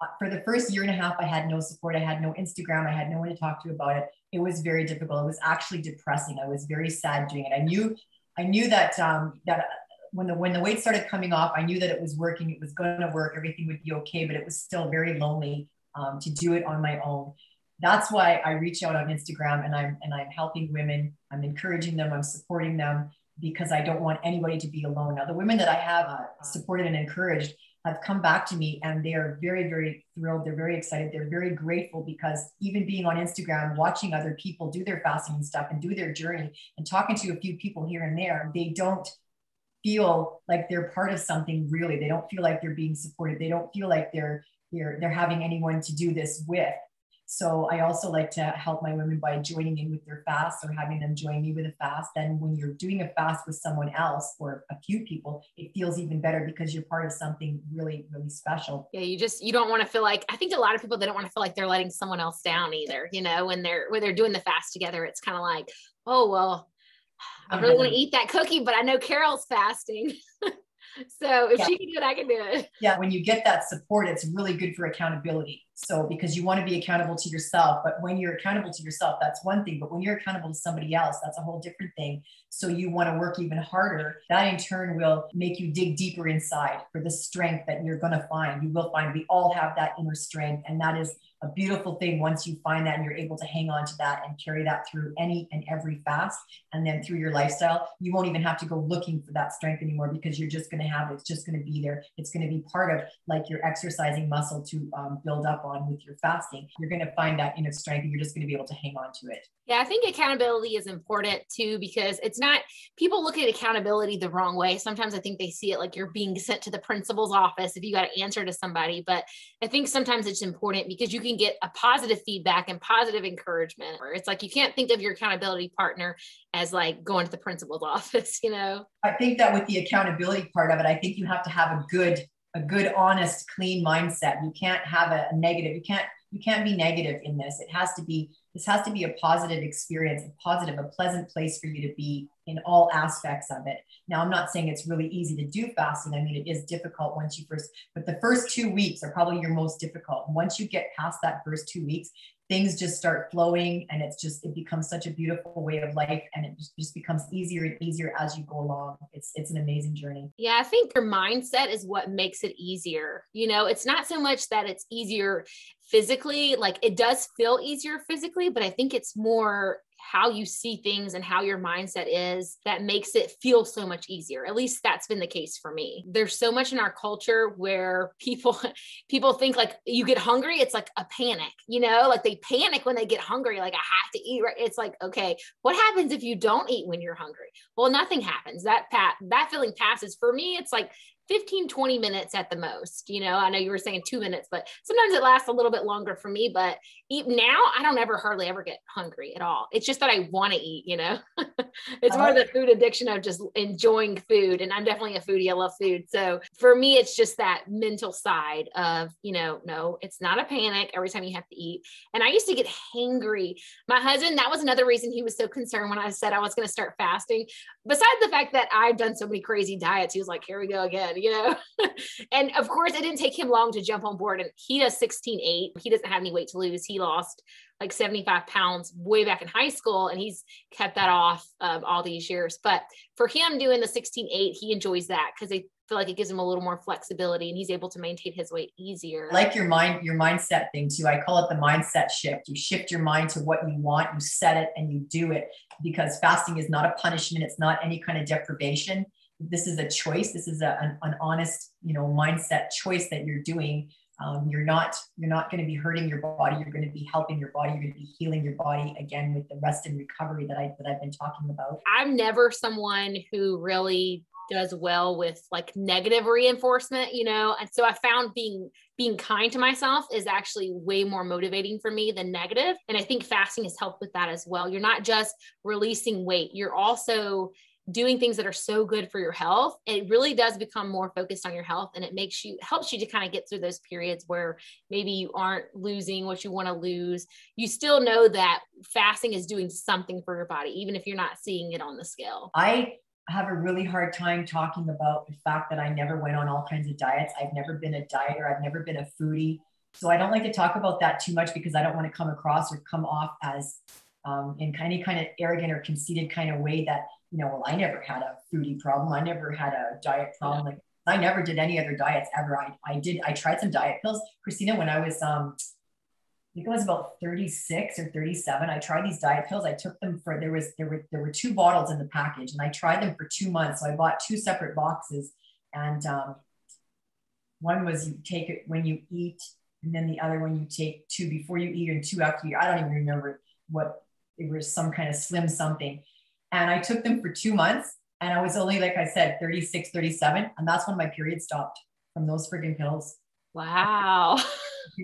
uh, for the first year and a half, I had no support. I had no Instagram. I had no one to talk to about it. It was very difficult. It was actually depressing. I was very sad doing it. I knew, I knew that um, that uh, when the when the weight started coming off, I knew that it was working. It was going to work. Everything would be okay. But it was still very lonely um, to do it on my own. That's why I reach out on Instagram and I'm and I'm helping women. I'm encouraging them. I'm supporting them because I don't want anybody to be alone. Now, the women that I have uh, supported and encouraged have come back to me and they are very, very thrilled. They're very excited. They're very grateful because even being on Instagram, watching other people do their fasting and stuff and do their journey and talking to a few people here and there, they don't feel like they're part of something really. They don't feel like they're being supported. They don't feel like they're they're they're having anyone to do this with. So I also like to help my women by joining in with their fast or having them join me with a fast. Then when you're doing a fast with someone else or a few people, it feels even better because you're part of something really, really special. Yeah, you just you don't want to feel like I think a lot of people they don't want to feel like they're letting someone else down either. You know, when they're when they're doing the fast together, it's kind of like, oh well, I really want to eat that cookie, but I know Carol's fasting. so if yeah. she can do it, I can do it. Yeah, when you get that support, it's really good for accountability. So because you want to be accountable to yourself, but when you're accountable to yourself, that's one thing. But when you're accountable to somebody else, that's a whole different thing. So you want to work even harder. That in turn will make you dig deeper inside for the strength that you're going to find. You will find we all have that inner strength, and that is a beautiful thing once you find that and you're able to hang on to that and carry that through any and every fast and then through your lifestyle you won't even have to go looking for that strength anymore because you're just going to have it it's just going to be there. It's going to be part of like your exercising muscle to um, build up on with your fasting. You're going to find that inner strength and you're just going to be able to hang on to it. Yeah i think accountability is important too because it's not people look at accountability the wrong way. Sometimes i think they see it like you're being sent to the principal's office if you got to answer to somebody but i think sometimes it's important because you can can get a positive feedback and positive encouragement. Or it's like you can't think of your accountability partner as like going to the principal's office, you know? I think that with the accountability part of it, I think you have to have a good, a good, honest, clean mindset. You can't have a, a negative, you can't, you can't be negative in this. It has to be, this has to be a positive experience, a positive, a pleasant place for you to be in all aspects of it. Now, I'm not saying it's really easy to do fasting. I mean, it is difficult once you first, but the first two weeks are probably your most difficult. Once you get past that first two weeks, things just start flowing and it's just it becomes such a beautiful way of life and it just, just becomes easier and easier as you go along it's it's an amazing journey yeah i think your mindset is what makes it easier you know it's not so much that it's easier physically like it does feel easier physically but i think it's more how you see things and how your mindset is that makes it feel so much easier. At least that's been the case for me. There's so much in our culture where people people think like you get hungry, it's like a panic, you know, like they panic when they get hungry, like I have to eat right. It's like, okay, what happens if you don't eat when you're hungry? Well, nothing happens. That pat that feeling passes. For me, it's like 15 20 minutes at the most you know i know you were saying two minutes but sometimes it lasts a little bit longer for me but now i don't ever hardly ever get hungry at all it's just that i want to eat you know it's more the food addiction of just enjoying food and i'm definitely a foodie i love food so for me it's just that mental side of you know no it's not a panic every time you have to eat and i used to get hangry my husband that was another reason he was so concerned when i said i was going to start fasting besides the fact that i've done so many crazy diets he was like here we go again you know? and of course, it didn't take him long to jump on board. And he does 16 8. He doesn't have any weight to lose. He lost like 75 pounds way back in high school, and he's kept that off um, all these years. But for him doing the 16 8, he enjoys that because they feel like it gives him a little more flexibility and he's able to maintain his weight easier. Like your mind, your mindset thing too. I call it the mindset shift. You shift your mind to what you want, you set it and you do it because fasting is not a punishment. It's not any kind of deprivation this is a choice this is a, an, an honest you know mindset choice that you're doing um, you're not you're not going to be hurting your body. You're going to be helping your body. You're going to be healing your body again with the rest and recovery that i that i've been talking about. I'm never someone who really does well with like negative reinforcement you know? And so i found being being kind to myself is actually way more motivating for me than negative. negative. And i think fasting has helped with that as well. You're not just releasing weight. You're also doing things that are so good for your health, it really does become more focused on your health and it makes you helps you to kind of get through those periods where maybe you aren't losing what you want to lose. You still know that fasting is doing something for your body, even if you're not seeing it on the scale. I have a really hard time talking about the fact that I never went on all kinds of diets. I've never been a dieter, I've never been a foodie. So I don't like to talk about that too much because I don't want to come across or come off as um, in any kind of arrogant or conceited kind of way that you know, well, I never had a foodie problem. I never had a diet problem. Like I never did any other diets ever. I, I did, I tried some diet pills. Christina, when I was, um, I think it was about 36 or 37. I tried these diet pills. I took them for there was there were there were two bottles in the package, and I tried them for two months. So I bought two separate boxes, and um, one was you take it when you eat, and then the other one you take two before you eat and two after you. I don't even remember what it was some kind of slim something, and I took them for two months, and I was only like I said 36, 37, and that's when my period stopped from those friggin' pills. Wow.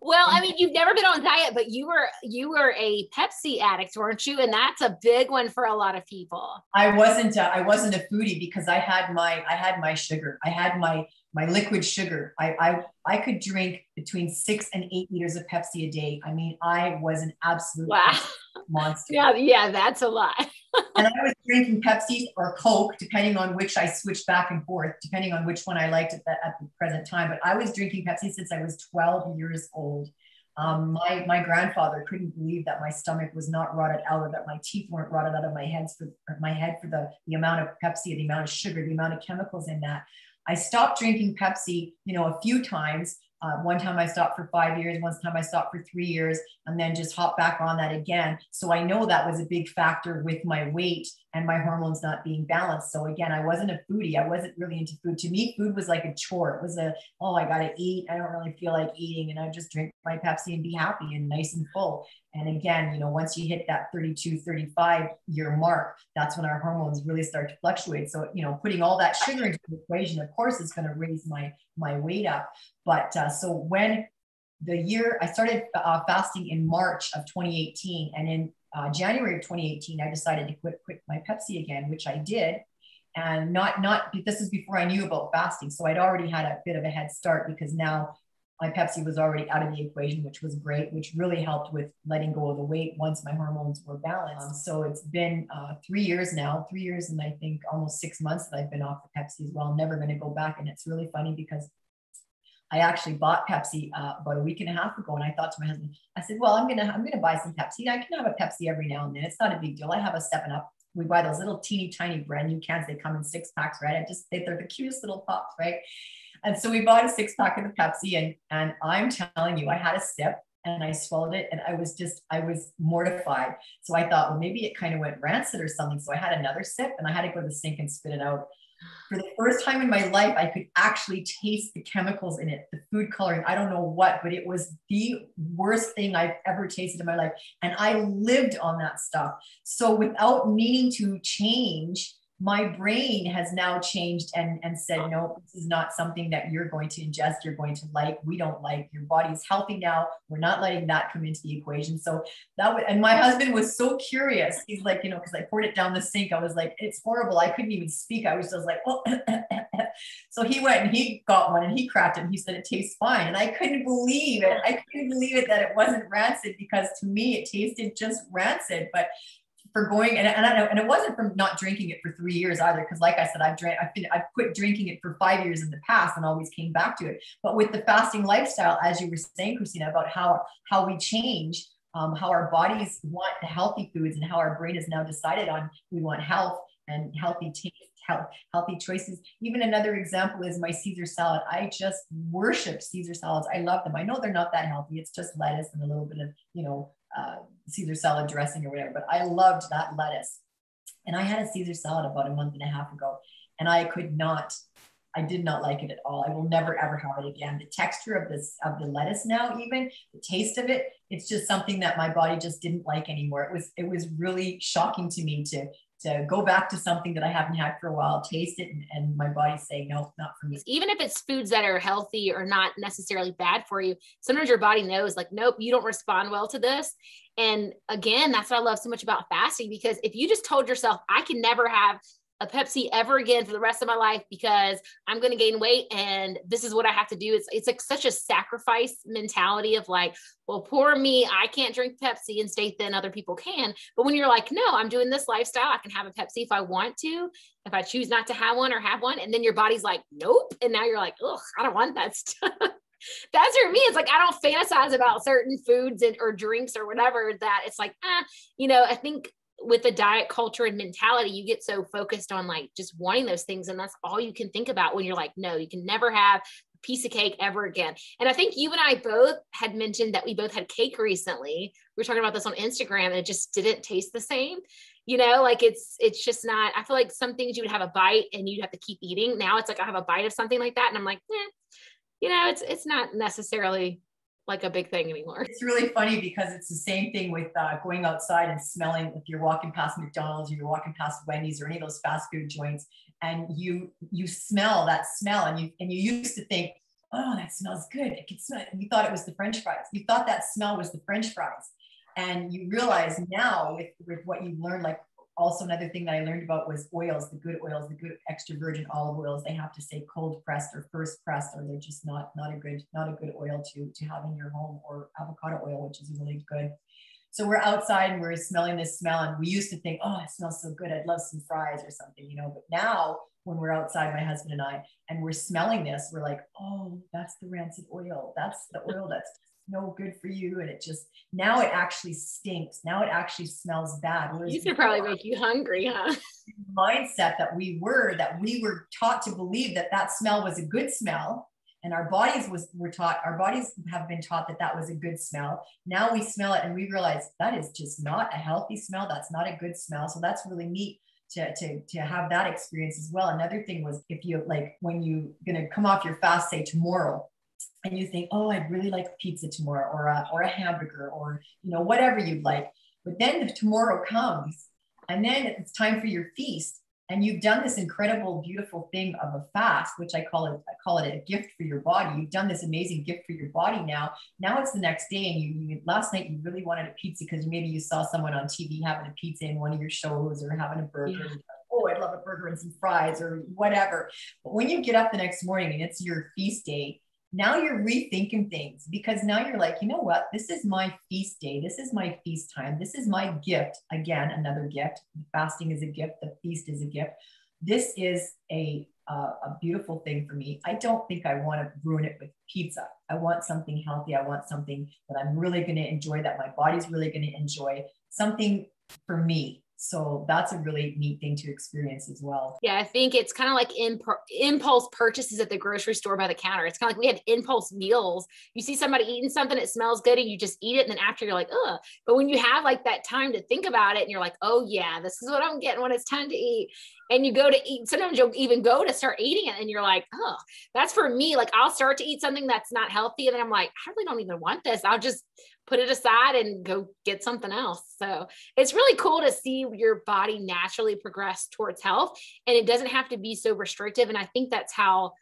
well, I mean, you've never been on diet, but you were you were a Pepsi addict, weren't you? And that's a big one for a lot of people. I wasn't. A, I wasn't a foodie because I had my I had my sugar. I had my my liquid sugar. I I I could drink between six and eight liters of Pepsi a day. I mean, I was an absolute wow. Monster. Yeah, yeah, that's a lot. and I was drinking Pepsi or Coke, depending on which I switched back and forth, depending on which one I liked at the, at the present time. But I was drinking Pepsi since I was 12 years old. Um, my my grandfather couldn't believe that my stomach was not rotted out or that my teeth weren't rotted out of my head for my head for the the amount of Pepsi, the amount of sugar, the amount of chemicals in that. I stopped drinking Pepsi, you know, a few times uh, one time I stopped for five years, one time I stopped for three years, and then just hop back on that again. So I know that was a big factor with my weight and my hormones not being balanced. So again, I wasn't a foodie. I wasn't really into food. To me, food was like a chore. It was a, oh, I got to eat. I don't really feel like eating. And I just drink my Pepsi and be happy and nice and full. And again, you know, once you hit that 32, 35 year mark, that's when our hormones really start to fluctuate. So, you know, putting all that sugar into the equation, of course, is going to raise my, my weight up. But uh, so when the year I started uh, fasting in March of 2018, and in uh, January of 2018, I decided to quit quit my Pepsi again, which I did. And not not this is before I knew about fasting, so I'd already had a bit of a head start because now my Pepsi was already out of the equation, which was great, which really helped with letting go of the weight once my hormones were balanced. So it's been uh, three years now, three years and I think almost six months that I've been off the Pepsi as well. I'm never going to go back. And it's really funny because I actually bought Pepsi uh, about a week and a half ago, and I thought to my husband, I said, "Well, I'm gonna I'm gonna buy some Pepsi. I can have a Pepsi every now and then. It's not a big deal. I have a Seven Up. We buy those little teeny tiny brand new cans. They come in six packs, right? I just they, they're the cutest little pops, right? And so we bought a six pack of the Pepsi, and and I'm telling you, I had a sip and I swallowed it, and I was just I was mortified. So I thought, well, maybe it kind of went rancid or something. So I had another sip, and I had to go to the sink and spit it out for the first time in my life, I could actually taste the chemicals in it, the food coloring. I don't know what, but it was the worst thing I've ever tasted in my life. And I lived on that stuff. So without meaning to change, my brain has now changed and, and said, no, this is not something that you're going to ingest, you're going to like, we don't like, your body's healthy now. We're not letting that come into the equation. So that would, and my husband was so curious. He's like, you know, because I poured it down the sink. I was like, it's horrible. I couldn't even speak. I was just like, oh. so he went and he got one and he cracked it and he said, it tastes fine. And I couldn't believe it. I couldn't believe it that it wasn't rancid because to me, it tasted just rancid. But for going and, and I know and it wasn't from not drinking it for three years either because like I said I've drank I've been I've quit drinking it for five years in the past and always came back to it but with the fasting lifestyle as you were saying Christina about how how we change um, how our bodies want the healthy foods and how our brain has now decided on we want health and healthy taste health, healthy choices. Even another example is my Caesar salad. I just worship Caesar salads. I love them. I know they're not that healthy. It's just lettuce and a little bit of, you know, uh, Caesar salad dressing or whatever, but I loved that lettuce. And I had a Caesar salad about a month and a half ago, and I could not, I did not like it at all. I will never ever have it again. The texture of this of the lettuce now, even the taste of it, it's just something that my body just didn't like anymore. It was it was really shocking to me to to go back to something that I haven't had for a while, taste it, and, and my body's saying, no, not for me. Even if it's foods that are healthy or not necessarily bad for you, sometimes your body knows, like, nope, you don't respond well to this. And again, that's what I love so much about fasting because if you just told yourself, I can never have a Pepsi ever again for the rest of my life because I'm going to gain weight and this is what I have to do. It's it's like such a sacrifice mentality of like, well, poor me, I can't drink Pepsi and stay thin. Other people can. But when you're like, no, I'm doing this lifestyle, I can have a Pepsi if I want to. If I choose not to have one or have one, and then your body's like, nope, and now you're like, ugh, I don't want that stuff. That's for me. It's like I don't fantasize about certain foods and or drinks or whatever. That it's like, ah, you know. I think with the diet culture and mentality, you get so focused on like just wanting those things. And that's all you can think about when you're like, no, you can never have a piece of cake ever again. And I think you and I both had mentioned that we both had cake recently. We were talking about this on Instagram and it just didn't taste the same. You know, like it's it's just not. I feel like some things you would have a bite and you'd have to keep eating. Now it's like I have a bite of something like that and I'm like, eh, you know, it's it's not necessarily like a big thing anymore. It's really funny because it's the same thing with uh, going outside and smelling. If you're walking past McDonald's or you're walking past Wendy's or any of those fast food joints, and you you smell that smell, and you and you used to think, oh, that smells good. It can smell. You thought it was the French fries. You thought that smell was the French fries, and you realize now with with what you learned, like also another thing that I learned about was oils, the good oils, the good extra virgin olive oils. They have to say cold pressed or first pressed, or they're just not not a good not a good oil to to have in your home. Or avocado oil, which is really good. So we're outside and we're smelling this smell, and we used to think, oh, it smells so good. I'd love some fries or something, you know. But now when we're outside, my husband and I, and we're smelling this, we're like, oh, that's the rancid oil. That's the oil that's no good for you. And it just, now it actually stinks. Now it actually smells bad. These could probably make you hungry, huh? Mindset that we were, that we were taught to believe that that smell was a good smell. And our bodies was were taught, our bodies have been taught that that was a good smell. Now we smell it and we realize that is just not a healthy smell. That's not a good smell. So that's really neat to, to, to have that experience as well. Another thing was if you like when you gonna come off your fast, say tomorrow, and you think, oh, I'd really like pizza tomorrow or a, or a hamburger or, you know, whatever you'd like. But then the tomorrow comes and then it's time for your feast. And you've done this incredible, beautiful thing of a fast, which I call it, I call it a gift for your body. You've done this amazing gift for your body now. Now it's the next day, and you, you last night you really wanted a pizza because maybe you saw someone on TV having a pizza in one of your shows or having a burger. Yeah. Oh, I'd love a burger and some fries or whatever. But when you get up the next morning and it's your feast day, now you're rethinking things because now you're like, you know what? This is my feast day. This is my feast time. This is my gift. Again, another gift. Fasting is a gift. The feast is a gift. This is a uh, a beautiful thing for me. I don't think I want to ruin it with pizza. I want something healthy. I want something that I'm really going to enjoy, that my body's really going to enjoy, something for me so that's a really neat thing to experience as well. Yeah, I think it's kind of like imp- impulse purchases at the grocery store by the counter. It's kind of like we have impulse meals. You see somebody eating something, it smells good, and you just eat it. And then after you're like, ugh. But when you have like that time to think about it and you're like, oh, yeah, this is what I'm getting when it's time to eat. And you go to eat, sometimes you'll even go to start eating it and you're like, oh, that's for me. Like I'll start to eat something that's not healthy. And then I'm like, I really don't even want this. I'll just put it aside and go get something else. So it's really cool to see your body naturally progress towards health. And it doesn't have to be so restrictive. And I think that's how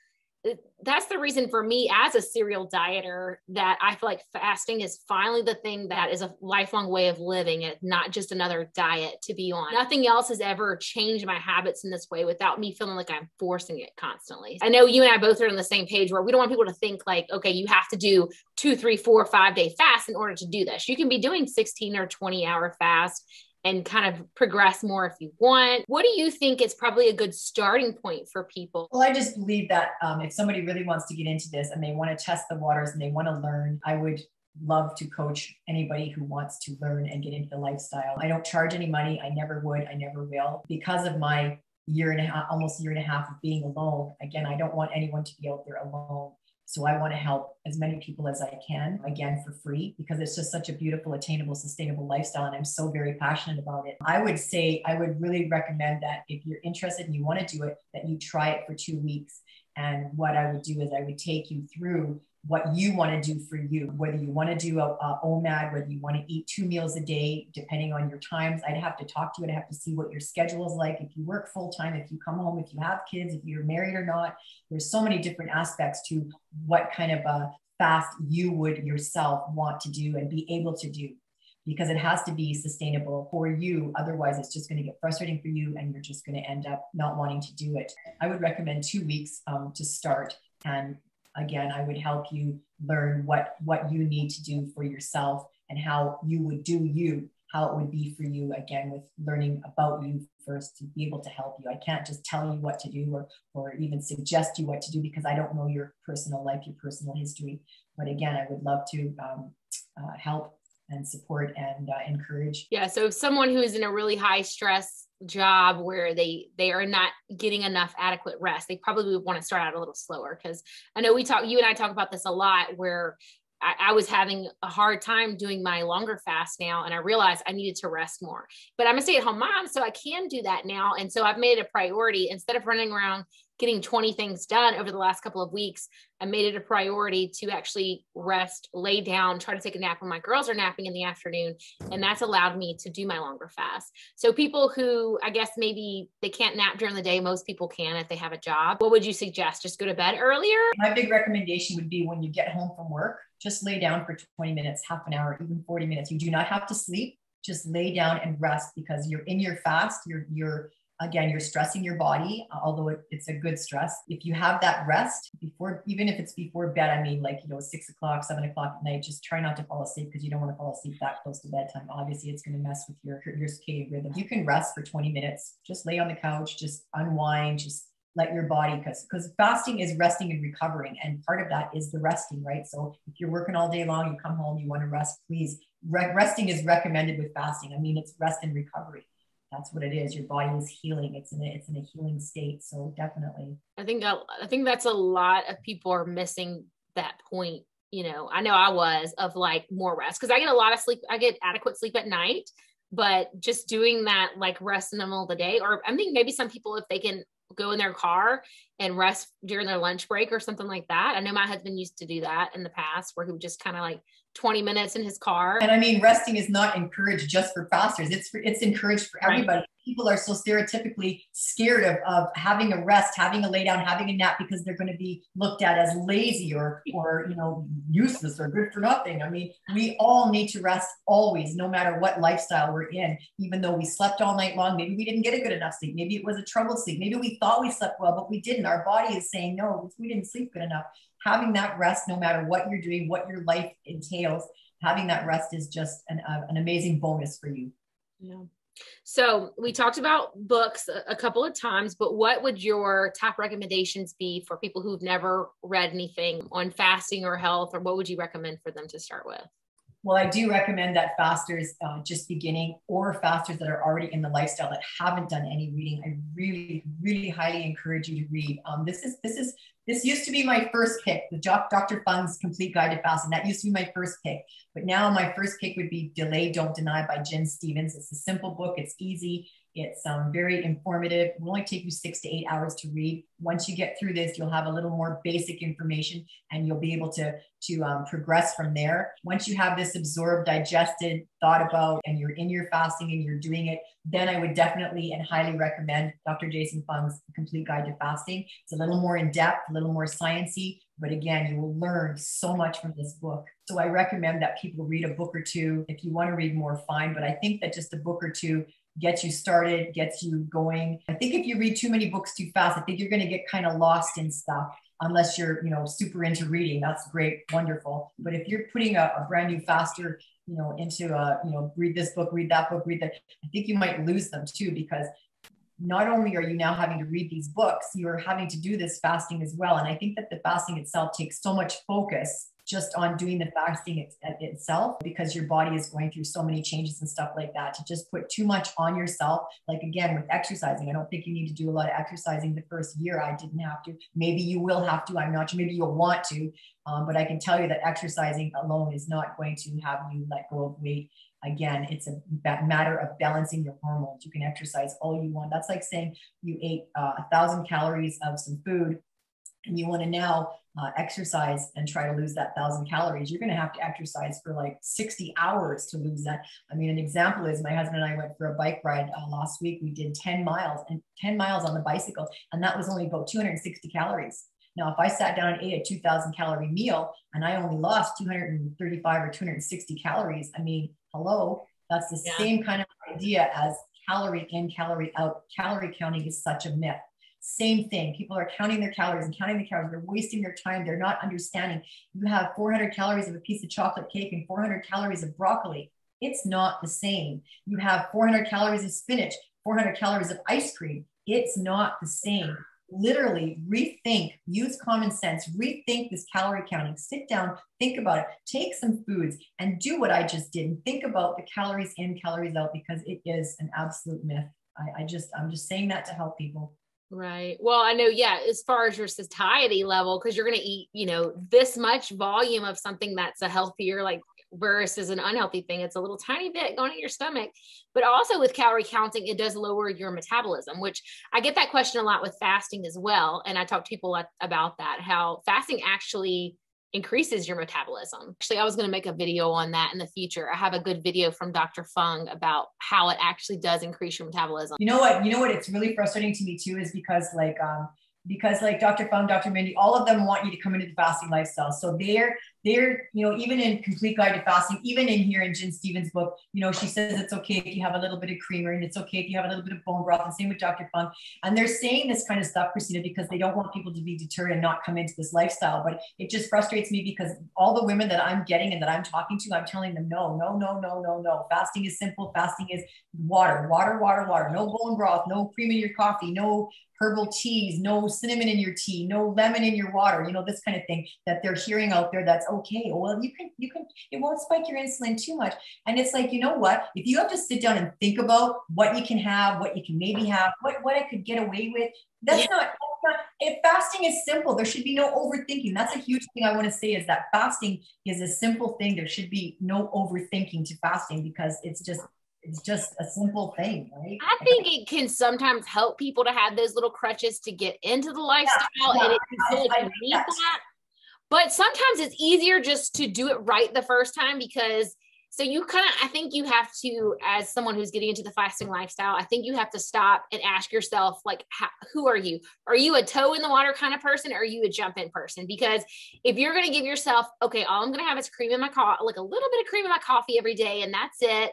that's the reason for me as a serial dieter that I feel like fasting is finally the thing that is a lifelong way of living it, not just another diet to be on. Nothing else has ever changed my habits in this way without me feeling like I'm forcing it constantly. I know you and I both are on the same page where we don't want people to think like, okay, you have to do two, three, four, five day fast in order to do this. You can be doing 16 or 20 hour fast and kind of progress more if you want. What do you think is probably a good starting point for people? Well, I just believe that um, if somebody really wants to get into this and they want to test the waters and they want to learn, I would love to coach anybody who wants to learn and get into the lifestyle. I don't charge any money. I never would. I never will. Because of my year and a half, almost year and a half of being alone, again, I don't want anyone to be out there alone. So I want to help as many people as I can, again, for free, because it's just such a beautiful, attainable, sustainable lifestyle. And I'm so very passionate about it. I would say, I would really recommend that if you're interested and you want to do it, that you try it for two weeks. And what I would do is I would take you through what you want to do for you, whether you want to do a, a, OMAD, whether you want to eat two meals a day, depending on your times. I'd have to talk to you. I'd have to see what your schedule is like. If you work full time, if you come home, if you have kids, if you're married or not, there's so many different aspects to what kind of a fast you would yourself want to do and be able to do because it has to be sustainable for you. Otherwise, it's just going to get frustrating for you and you're just going to end up not wanting to do it. I would recommend two weeks um, to start and again i would help you learn what what you need to do for yourself and how you would do you how it would be for you again with learning about you first to be able to help you. I can't just tell you what to do or or even suggest you what to do because i don't know your personal life your personal history. But again i would love to um, uh, help and support and uh, encourage. Yeah so if someone who's in a really high stress job where they they are not getting enough adequate rest. They probably would want to start out a little slower because i know we talk you and i talk about this a lot where I, I, was having a hard time doing my longer fast now and i realized i needed to rest more. But i'm a stay-at-home mom so i can do that now and so i've made it a priority. Instead of running around getting 20 things done over the last couple of weeks, I made it a priority to actually rest, lay down, try to take a nap when my girls are napping in the afternoon. And that's allowed me to do my longer fast. So, people who I guess maybe they can't nap during the day, most people can if they have a job. What would you suggest? Just go to bed earlier? My big recommendation would be when you get home from work, just lay down for 20 minutes, half an hour, even 40 minutes. You do not have to sleep. Just lay down and rest because you're in your fast. You're, you're, again you're stressing your body uh, although it, it's a good stress. If you have that rest before even if it's before bed i mean like you know six o'clock seven o'clock at night just try not to fall asleep because you don't want to fall asleep that close to bedtime. Obviously it's going to mess with your your circadian rhythm. You can rest for 20 minutes. Just lay on the couch just unwind just let your body because because fasting is resting and recovering and part of that is the resting right? So if you're working all day long you come home you want to rest please Re- resting is recommended with fasting. I mean it's rest and recovery that's what it is. Your body is healing. It's in a, it's in a healing state. So definitely. I think I think that's a lot of people are missing that point. You know, I know I was of like more rest because I get a lot of sleep. I get adequate sleep at night, but just doing that like rest in the middle of the day, or I think maybe some people if they can go in their car and rest during their lunch break or something like that. I know my husband used to do that in the past where he would just kind of like 20 minutes in his car. And I mean, resting is not encouraged just for fasters. It's for, it's encouraged for everybody. Right. People are so stereotypically scared of, of having a rest, having a lay down, having a nap because they're going to be looked at as lazy or, or, you know, useless or good for nothing. I mean, we all need to rest always, no matter what lifestyle we're in, even though we slept all night long. Maybe we didn't get a good enough sleep. Maybe it was a troubled sleep. Maybe we thought we slept well, but we didn't. Our body is saying, no, we didn't sleep good enough having that rest, no matter what you're doing, what your life entails, having that rest is just an, uh, an amazing bonus for you. Yeah. So we talked about books a couple of times, but what would your top recommendations be for people who've never read anything on fasting or health, or what would you recommend for them to start with? Well, I do recommend that fasters uh, just beginning or fasters that are already in the lifestyle that haven't done any reading. I really, really highly encourage you to read. Um, this is this is this used to be my first pick, the Dr. Fung's Complete Guide to Fasting. That used to be my first pick, but now my first pick would be Delay, Don't Deny by Gin Stephens. It's a simple book. It's easy. It's um, very informative. It will only take you six to eight hours to read. Once you get through this, you'll have a little more basic information and you'll be able to, to um, progress from there. Once you have this absorbed, digested, thought about, and you're in your fasting and you're doing it, then I would definitely and highly recommend Dr. Jason Fung's Complete Guide to Fasting. It's a little more in depth, a little more sciencey, but again, you will learn so much from this book. So I recommend that people read a book or two. If you want to read more, fine. But I think that just a book or two gets you started, gets you going. I think if you read too many books too fast, I think you're going to get kind of lost in stuff unless you're, you know, super into reading. That's great, wonderful. But if you're putting a, a brand new faster, you know, into a, you know, read this book, read that book, read that, I think you might lose them too because not only are you now having to read these books, you're having to do this fasting as well. And I think that the fasting itself takes so much focus just on doing the fasting it, itself because your body is going through so many changes and stuff like that to just put too much on yourself. Like again with exercising i don't think you need to do a lot of exercising the first year. I didn't have to. Maybe you will have to. I'm not sure. Maybe you'll want to. Um, but i can tell you that exercising alone is not going to have you let go of weight. Again it's a matter of balancing your hormones. You can exercise all you want. That's like saying you ate uh, a thousand calories of some food and you want to now uh, exercise and try to lose that thousand calories, you're going to have to exercise for like 60 hours to lose that. I mean, an example is my husband and I went for a bike ride uh, last week. We did 10 miles and 10 miles on the bicycle, and that was only about 260 calories. Now, if I sat down and ate a 2000 calorie meal and I only lost 235 or 260 calories, I mean, hello, that's the yeah. same kind of idea as calorie in, calorie out. Calorie counting is such a myth. Same thing. People are counting their calories and counting the calories. They're wasting their time. They're not understanding. You have 400 calories of a piece of chocolate cake and 400 calories of broccoli. It's not the same. You have 400 calories of spinach, 400 calories of ice cream. It's not the same. Literally rethink, use common sense, rethink this calorie counting. Sit down, think about it, take some foods and do what I just did and think about the calories in, calories out because it is an absolute myth. I, I just I'm just saying that to help people. Right. Well, I know, yeah, as far as your satiety level, because you're going to eat, you know, this much volume of something that's a healthier, like versus an unhealthy thing. It's a little tiny bit going in your stomach. But also with calorie counting, it does lower your metabolism, which I get that question a lot with fasting as well. And I talk to people about that, how fasting actually increases your metabolism. Actually, I was going to make a video on that in the future. I have a good video from Dr. Fung about how it actually does increase your metabolism. You know what? You know what? It's really frustrating to me too, is because like um, because like Dr. Fung, Dr. Mindy, all of them want you to come into the fasting lifestyle. So they're they're, you know, even in Complete Guide to Fasting, even in here in Gin Stephens' book, you know, she says it's okay if you have a little bit of creamer and it's okay if you have a little bit of bone broth. And same with Dr. Fung. And they're saying this kind of stuff, Christina, because they don't want people to be deterred and not come into this lifestyle. But it just frustrates me because all the women that I'm getting and that I'm talking to, I'm telling them, no, no, no, no, no, no. Fasting is simple. Fasting is water, water, water, water. No bone broth, no cream in your coffee, no herbal teas, no cinnamon in your tea, no lemon in your water, you know, this kind of thing that they're hearing out there that's okay. Well, you can, you can, it won't spike your insulin too much. And it's like, you know what? If you have to sit down and think about what you can have, what you can maybe have, what, what I could get away with, that's yeah. not, that's not, if fasting is simple, there should be no overthinking. That's a huge thing I want to say is that fasting is a simple thing. There should be no overthinking to fasting because it's just it's just a simple thing, right? I think it can sometimes help people to have those little crutches to get into the lifestyle yeah, yeah, and it can like you need that. But sometimes it's easier just to do it right the first time because so you kind of I think you have to as someone who's getting into the fasting lifestyle, I think you have to stop and ask yourself like how, who are you? Are you a toe in the water kind of person or are you a jump in person? Because if you're going to give yourself, okay, all I'm going to have is cream in my coffee, like a little bit of cream in my coffee every day and that's it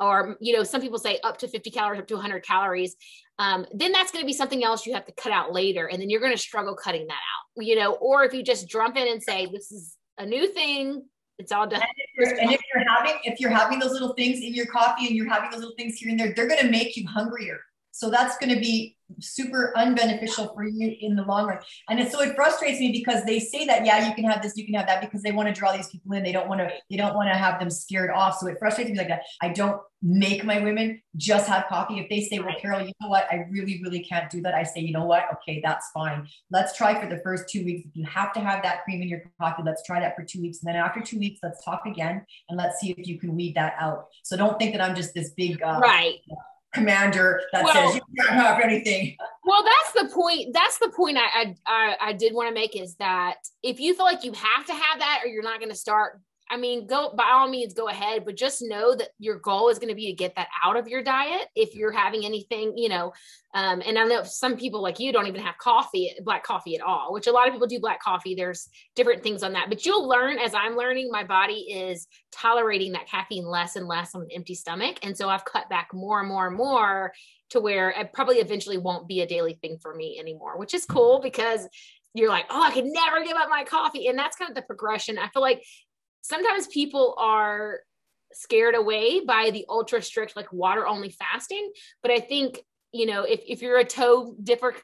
or you know some people say up to 50 calories up to 100 calories um, then that's going to be something else you have to cut out later and then you're going to struggle cutting that out you know or if you just jump in and say this is a new thing it's all done. And if, you're, and if you're having if you're having those little things in your coffee and you're having those little things here and there they're going to make you hungrier. So that's going to be super unbeneficial for you in the long run. And it, so it frustrates me because they say that, yeah, you can have this, you can have that because they want to draw these people in. They don't want to, they don't want to have them scared off. So it frustrates me like that. I don't make my women just have coffee. If they say, well, Carol, you know what? I really, really can't do that. I say, you know what? Okay, that's fine. Let's try for the first two weeks. If you have to have that cream in your coffee, let's try that for two weeks. And then after two weeks, let's talk again and let's see if you can weed that out. So don't think that I'm just this big, uh, right commander that well, says you can't have anything. Well, that's the point. That's the point I I, I did want to make is that if you feel like you have to have that or you're not going to start I mean, go by all means, go ahead, but just know that your goal is going to be to get that out of your diet. If you're having anything, you know, um, and I know some people like you don't even have coffee, black coffee at all, which a lot of people do black coffee. There's different things on that, but you'll learn as I'm learning, my body is tolerating that caffeine less and less on an empty stomach. And so I've cut back more and more and more to where it probably eventually won't be a daily thing for me anymore, which is cool because you're like, oh, I could never give up my coffee. And that's kind of the progression. I feel like sometimes people are scared away by the ultra strict like water only fasting. But i think you know if, if you're a toe dipper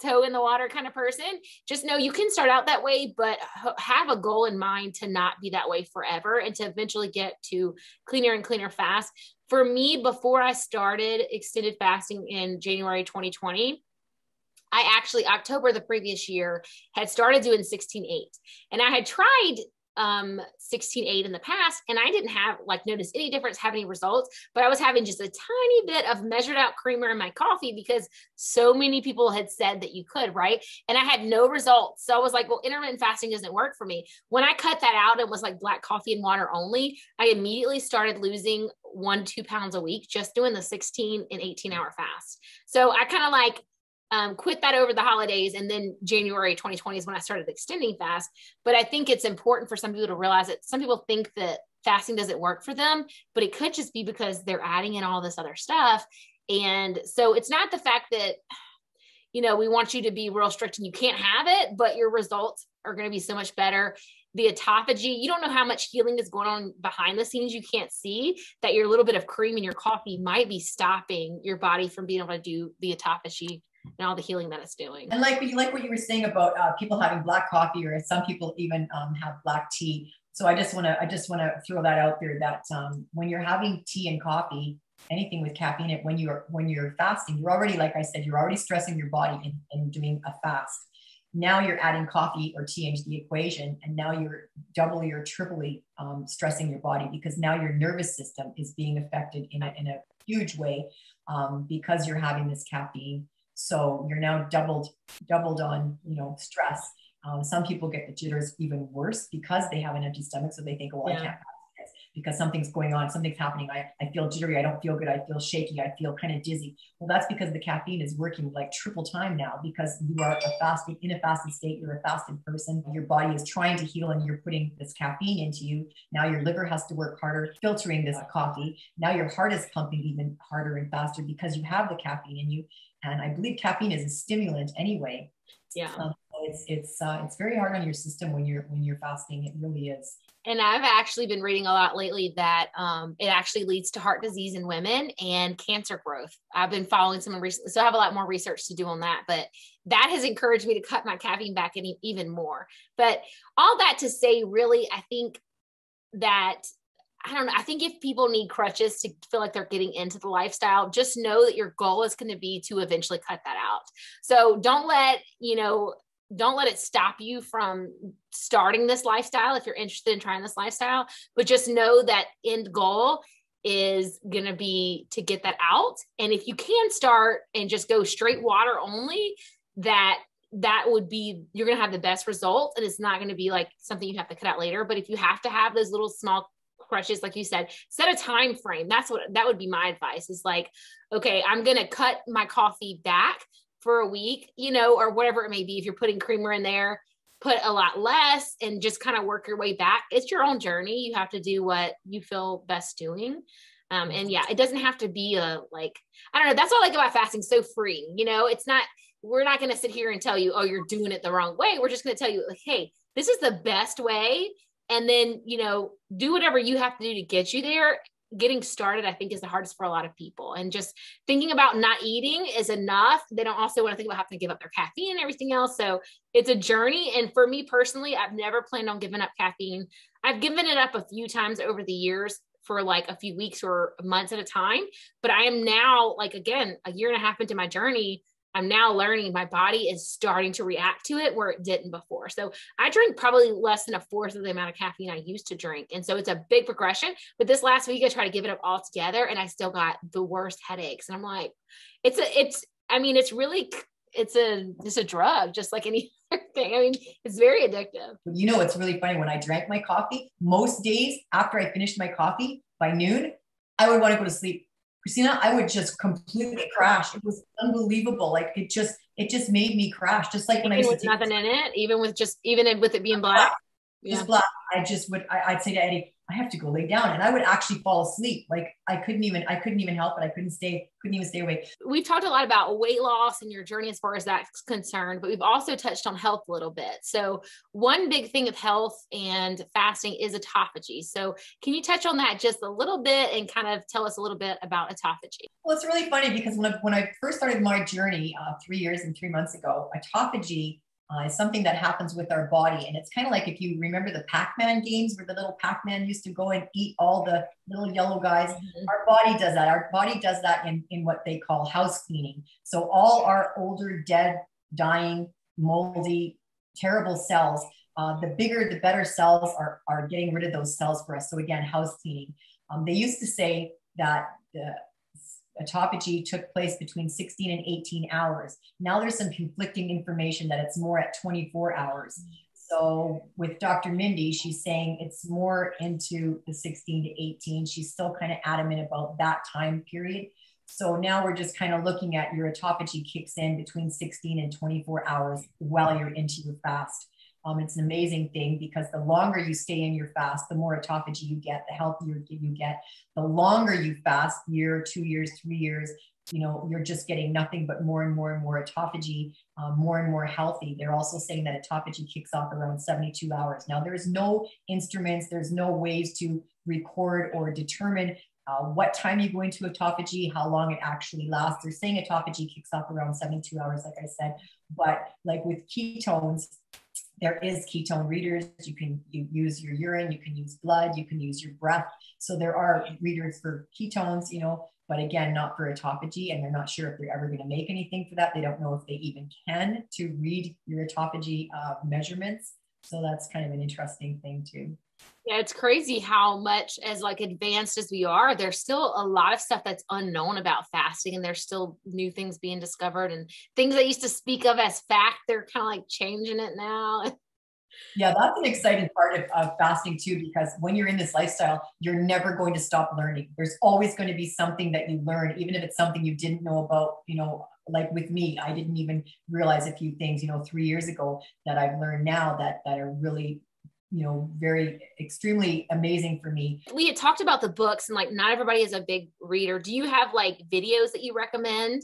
toe in the water kind of person just know you can start out that way but have a goal in mind to not be that way forever and to eventually get to cleaner and cleaner fast. For me before i started extended fasting in january 2020 I actually October the previous year had started doing 16-8 and I had tried um 16.8 in the past and I didn't have like notice any difference, have any results, but I was having just a tiny bit of measured out creamer in my coffee because so many people had said that you could, right? And I had no results. So I was like, well, intermittent fasting doesn't work for me. When I cut that out and was like black coffee and water only, I immediately started losing one, two pounds a week just doing the 16 and 18 hour fast. So I kind of like um, quit that over the holidays. And then January 2020 is when I started extending fast. But I think it's important for some people to realize that some people think that fasting doesn't work for them, but it could just be because they're adding in all this other stuff. And so it's not the fact that, you know, we want you to be real strict and you can't have it, but your results are going to be so much better the autophagy you don't know how much healing is going on behind the scenes you can't see that your little bit of cream in your coffee might be stopping your body from being able to do the autophagy and all the healing that it's doing. And like like what you were saying about uh, people having black coffee, or some people even um, have black tea. So I just want to I just want to throw that out there that um, when you're having tea and coffee, anything with caffeine it when you're when you're fasting you're already like i said you're already stressing your body in, in doing a fast now you're adding coffee or tea into the equation and now you're doubly or triply um, stressing your body because now your nervous system is being affected in a, in a huge way um, because you're having this caffeine so you're now doubled doubled on you know stress um, some people get the jitters even worse because they have an empty stomach so they think oh yeah. i can't because something's going on, something's happening. I, I feel jittery, I don't feel good, I feel shaky, I feel kind of dizzy. Well, that's because the caffeine is working like triple time now because you are a fasted, in a fasted state, you're a fasted person. Your body is trying to heal and you're putting this caffeine into you. Now your liver has to work harder filtering this coffee. Now your heart is pumping even harder and faster because you have the caffeine in you. And I believe caffeine is a stimulant anyway. Yeah. Um, it's it's uh, it's very hard on your system when you're when you're fasting. It really is and I've actually been reading a lot lately that um, it actually leads to heart disease in women and cancer growth. I've been following someone recently, so I have a lot more research to do on that. But that has encouraged me to cut my caffeine back any, even more. But all that to say, really, I think that I don't know. I think if people need crutches to feel like they're getting into the lifestyle, just know that your goal is going to be to eventually cut that out. So don't let, you know, don't let it stop you from starting this lifestyle if you're interested in trying this lifestyle but just know that end goal is going to be to get that out and if you can start and just go straight water only that that would be you're going to have the best results and it's not going to be like something you have to cut out later but if you have to have those little small crutches like you said set a time frame that's what that would be my advice is like okay i'm to cut my coffee back for a week, you know, or whatever it may be. If you're putting creamer in there, put a lot less and just kind of work your way back. It's your own journey. You have to do what you feel best doing. Um, and yeah, it doesn't have to be a like, I don't know. That's what I like about fasting. So free, you know, it's not, we're not going to sit here and tell you, oh, you're doing it the wrong way. We're just going to tell you like, Hey, this is the best way. And then, you know, do whatever you have to do to get you there getting started, I think, is the hardest for a lot of people. And just thinking about not eating is enough. They don't also want to think about having to give up their caffeine and everything else. So it's a journey. And for me personally, I've never planned on giving up caffeine. I've given it up a few times over the years for like a few weeks or months at a time. But I am now, like, again, a year and a half into my journey. I'm now learning my body is starting to react to it where it didn't before. So I drink probably less than a fourth of the amount of caffeine I used to drink. And so it's a big progression. But this last week I tried to give it up altogether and I still got the worst headaches. And I'm like, it's a, it's, I mean, it's really, it's a, it's a drug, just like any other thing. I mean, it's very addictive. You know, it's really funny when I drank my coffee, most days after I finished my coffee by noon, I would want to go to sleep Christina, I would just completely crash. It was unbelievable. Like it just, it just made me crash. Just like when even I with nothing in it, even with just, even with it being black. Just yeah. black. I just would, I, I'd say to Eddie, I have to go lay down. And I would actually fall asleep. Like I couldn't even, I couldn't even help it. I couldn't stay, couldn't even stay awake. We've talked a lot about weight loss and your journey as far as that's concerned, but we've also touched on health a little bit. So one big thing of health and fasting is autophagy. So can you touch on that just a little bit and kind of tell us a little bit about autophagy? Well, it's really funny because when I, when I first started my journey uh, three years and three months ago, autophagy uh, is something that happens with our body. And it's kind of like if you remember the Pac Man games where the little Pac Man used to go and eat all the little yellow guys. Mm-hmm. Our body does that. Our body does that in, in what they call house cleaning. So all our older, dead, dying, moldy, terrible cells, uh, the bigger, the better cells are, are getting rid of those cells for us. So again, house cleaning. Um, they used to say that the autophagy took place between 16 and 18 hours. Now there's some conflicting information that it's more at 24 hours. So with Dr. Mindy, she's saying it's more into the 16 to 18. She's still kind of adamant about that time period. So now we're just kind of looking at your autophagy kicks in between 16 and 24 hours while you're into your fast. Um, it's an amazing thing because the longer you stay in your fast, the more autophagy you get, the healthier you get. The longer you fast, year, two years, three years, you know, you're just getting nothing but more and more and more autophagy, um, more and more healthy. They're also saying that autophagy kicks off around 72 hours. Now, there's no instruments, there's no ways to record or determine uh, what time you go into autophagy, how long it actually lasts. They're saying autophagy kicks off around 72 hours, like I said. But like with ketones, there is ketone readers. You can you use your urine, you can use blood, you can use your breath. So there are readers for ketones, you know, but again, not for autophagy. And they're not sure if they're ever going to make anything for that. They don't know if they even can to read your autophagy uh, measurements. So that's kind of an interesting thing too. Yeah, it's crazy how much as like advanced as we are, there's still a lot of stuff that's unknown about fasting and there's still new things being discovered and things that used to speak of as fact, they're kind of like changing it now. Yeah, that's an exciting part of, of, fasting too, because when you're in this lifestyle, you're never going to stop learning. There's always going to be something that you learn, even if it's something you didn't know about, you know, like with me, I didn't even realize a few things, you know, three years ago that I've learned now that that are really you know very extremely amazing for me. We had talked about the books and like not everybody is a big reader. Do you have like videos that you recommend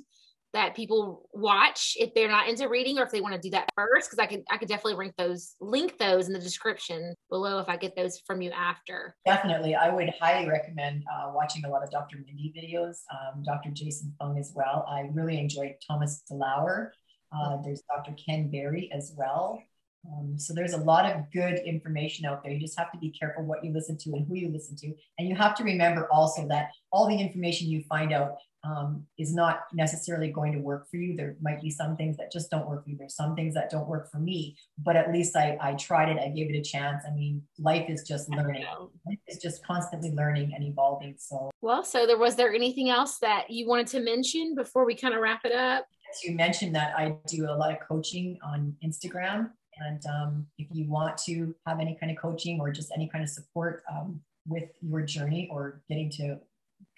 that people watch if they're not into reading or if they want to do that first? Because i could i could definitely link those link those in the description below if i get those from you after. Definitely i would highly recommend uh, watching a lot of dr mindy videos um, dr jason fung as well. I really enjoyed thomas delauer. Uh, there's dr ken berry as well um, so there's a lot of good information out there. You just have to be careful what you listen to and who you listen to. And you have to remember also that all the information you find out um, is not necessarily going to work for you. There might be some things that just don't work for you. There's some things that don't work for me, but at least I, I tried it. I gave it a chance. I mean, life is just learning. Life is just constantly learning and evolving. So, well, so there was there anything else that you wanted to mention before we kind of wrap it up? As you mentioned that I do a lot of coaching on Instagram. And um, if you want to have any kind of coaching or just any kind of support um, with your journey or getting to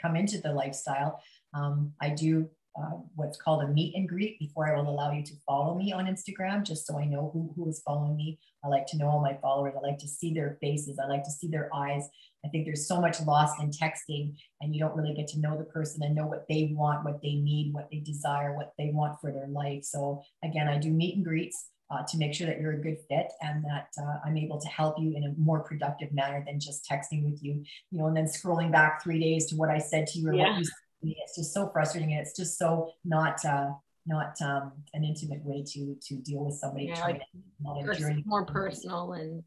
come into the lifestyle, um, I do uh, what's called a meet and greet before I will allow you to follow me on Instagram, just so I know who, who is following me. I like to know all my followers. I like to see their faces. I like to see their eyes. I think there's so much lost in texting, and you don't really get to know the person and know what they want, what they need, what they desire, what they want for their life. So, again, I do meet and greets uh, to make sure that you're a good fit and that uh, I'm able to help you in a more productive manner than just texting with you, you know, and then scrolling back three days to what I said to you or yeah. what you said to me. It's just so frustrating. And it's just so not, uh, not um, an intimate way to to deal with somebody. Yeah, like more personal and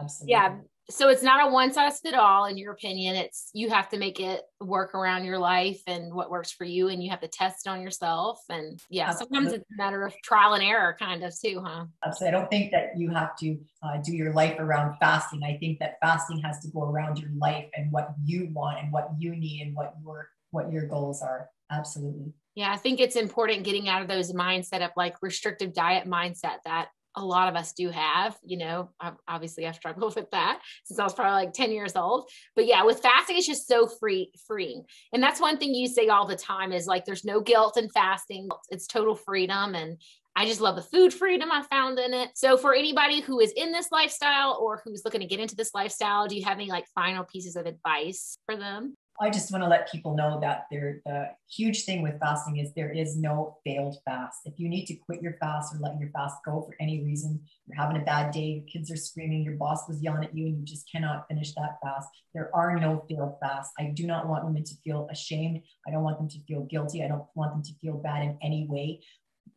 absolutely. Yeah, so it's not a one size fit all in your opinion. It's you have to make it work around your life and what works for you and you have to test it on yourself. And yeah Absolutely. sometimes it's a matter of trial and error kind of too huh? Absolutely. i don't think that you have to uh, do your life around fasting. I think that fasting has to go around your life and what you want and what you need and what your what your goals are. Absolutely. Yeah i think it's important getting out of those mindset of like restrictive diet mindset that a lot of us do have, you know, obviously I've struggled with that since I was probably like 10 years old. But yeah, with fasting, it's just so free, freeing. And that's one thing you say all the time is like, there's no guilt in fasting. It's total freedom. And I just love the food freedom I found in it. So for anybody who is in this lifestyle or who's looking to get into this lifestyle, do you have any like final pieces of advice for them? I just want to let people know that there, the huge thing with fasting is there is no failed fast. If you need to quit your fast or let your fast go for any reason, you're having a bad day, your kids are screaming, your boss was yelling at you, and you just cannot finish that fast. There are no failed fasts. I do not want women to feel ashamed. I don't want them to feel guilty. I don't want them to feel bad in any way.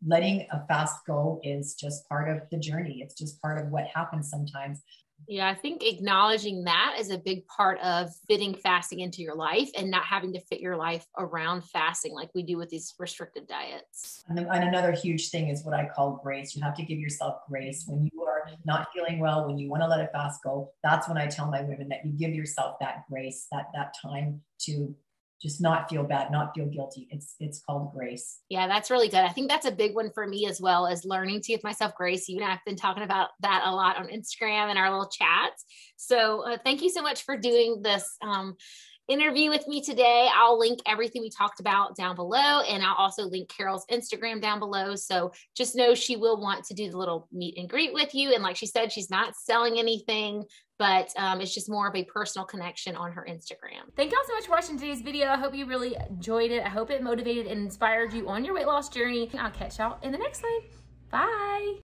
Letting a fast go is just part of the journey. It's just part of what happens sometimes. Yeah, I think acknowledging that is a big part of fitting fasting into your life and not having to fit your life around fasting like we do with these restricted diets. And, and another huge thing is what I call grace. You have to give yourself grace when you are not feeling well, when you want to let a fast go. That's when I tell my women that you give yourself that grace, that that time to just not feel bad, not feel guilty. It's it's called grace. Yeah, that's really good. I think that's a big one for me as well as learning to give myself grace. You and I have been talking about that a lot on Instagram and our little chats. So uh, thank you so much for doing this. Um, interview with me today. I'll link everything we talked about down below, and I'll also link Carol's Instagram down below. So just know she will want to do the little meet and greet with you. And like she said, she's not selling anything, but um, it's just more of a personal connection on her Instagram. Thank y'all so much for watching today's video. I hope you really enjoyed it. I hope it motivated and inspired you on your weight loss journey. I'll catch y'all in the next one. Bye.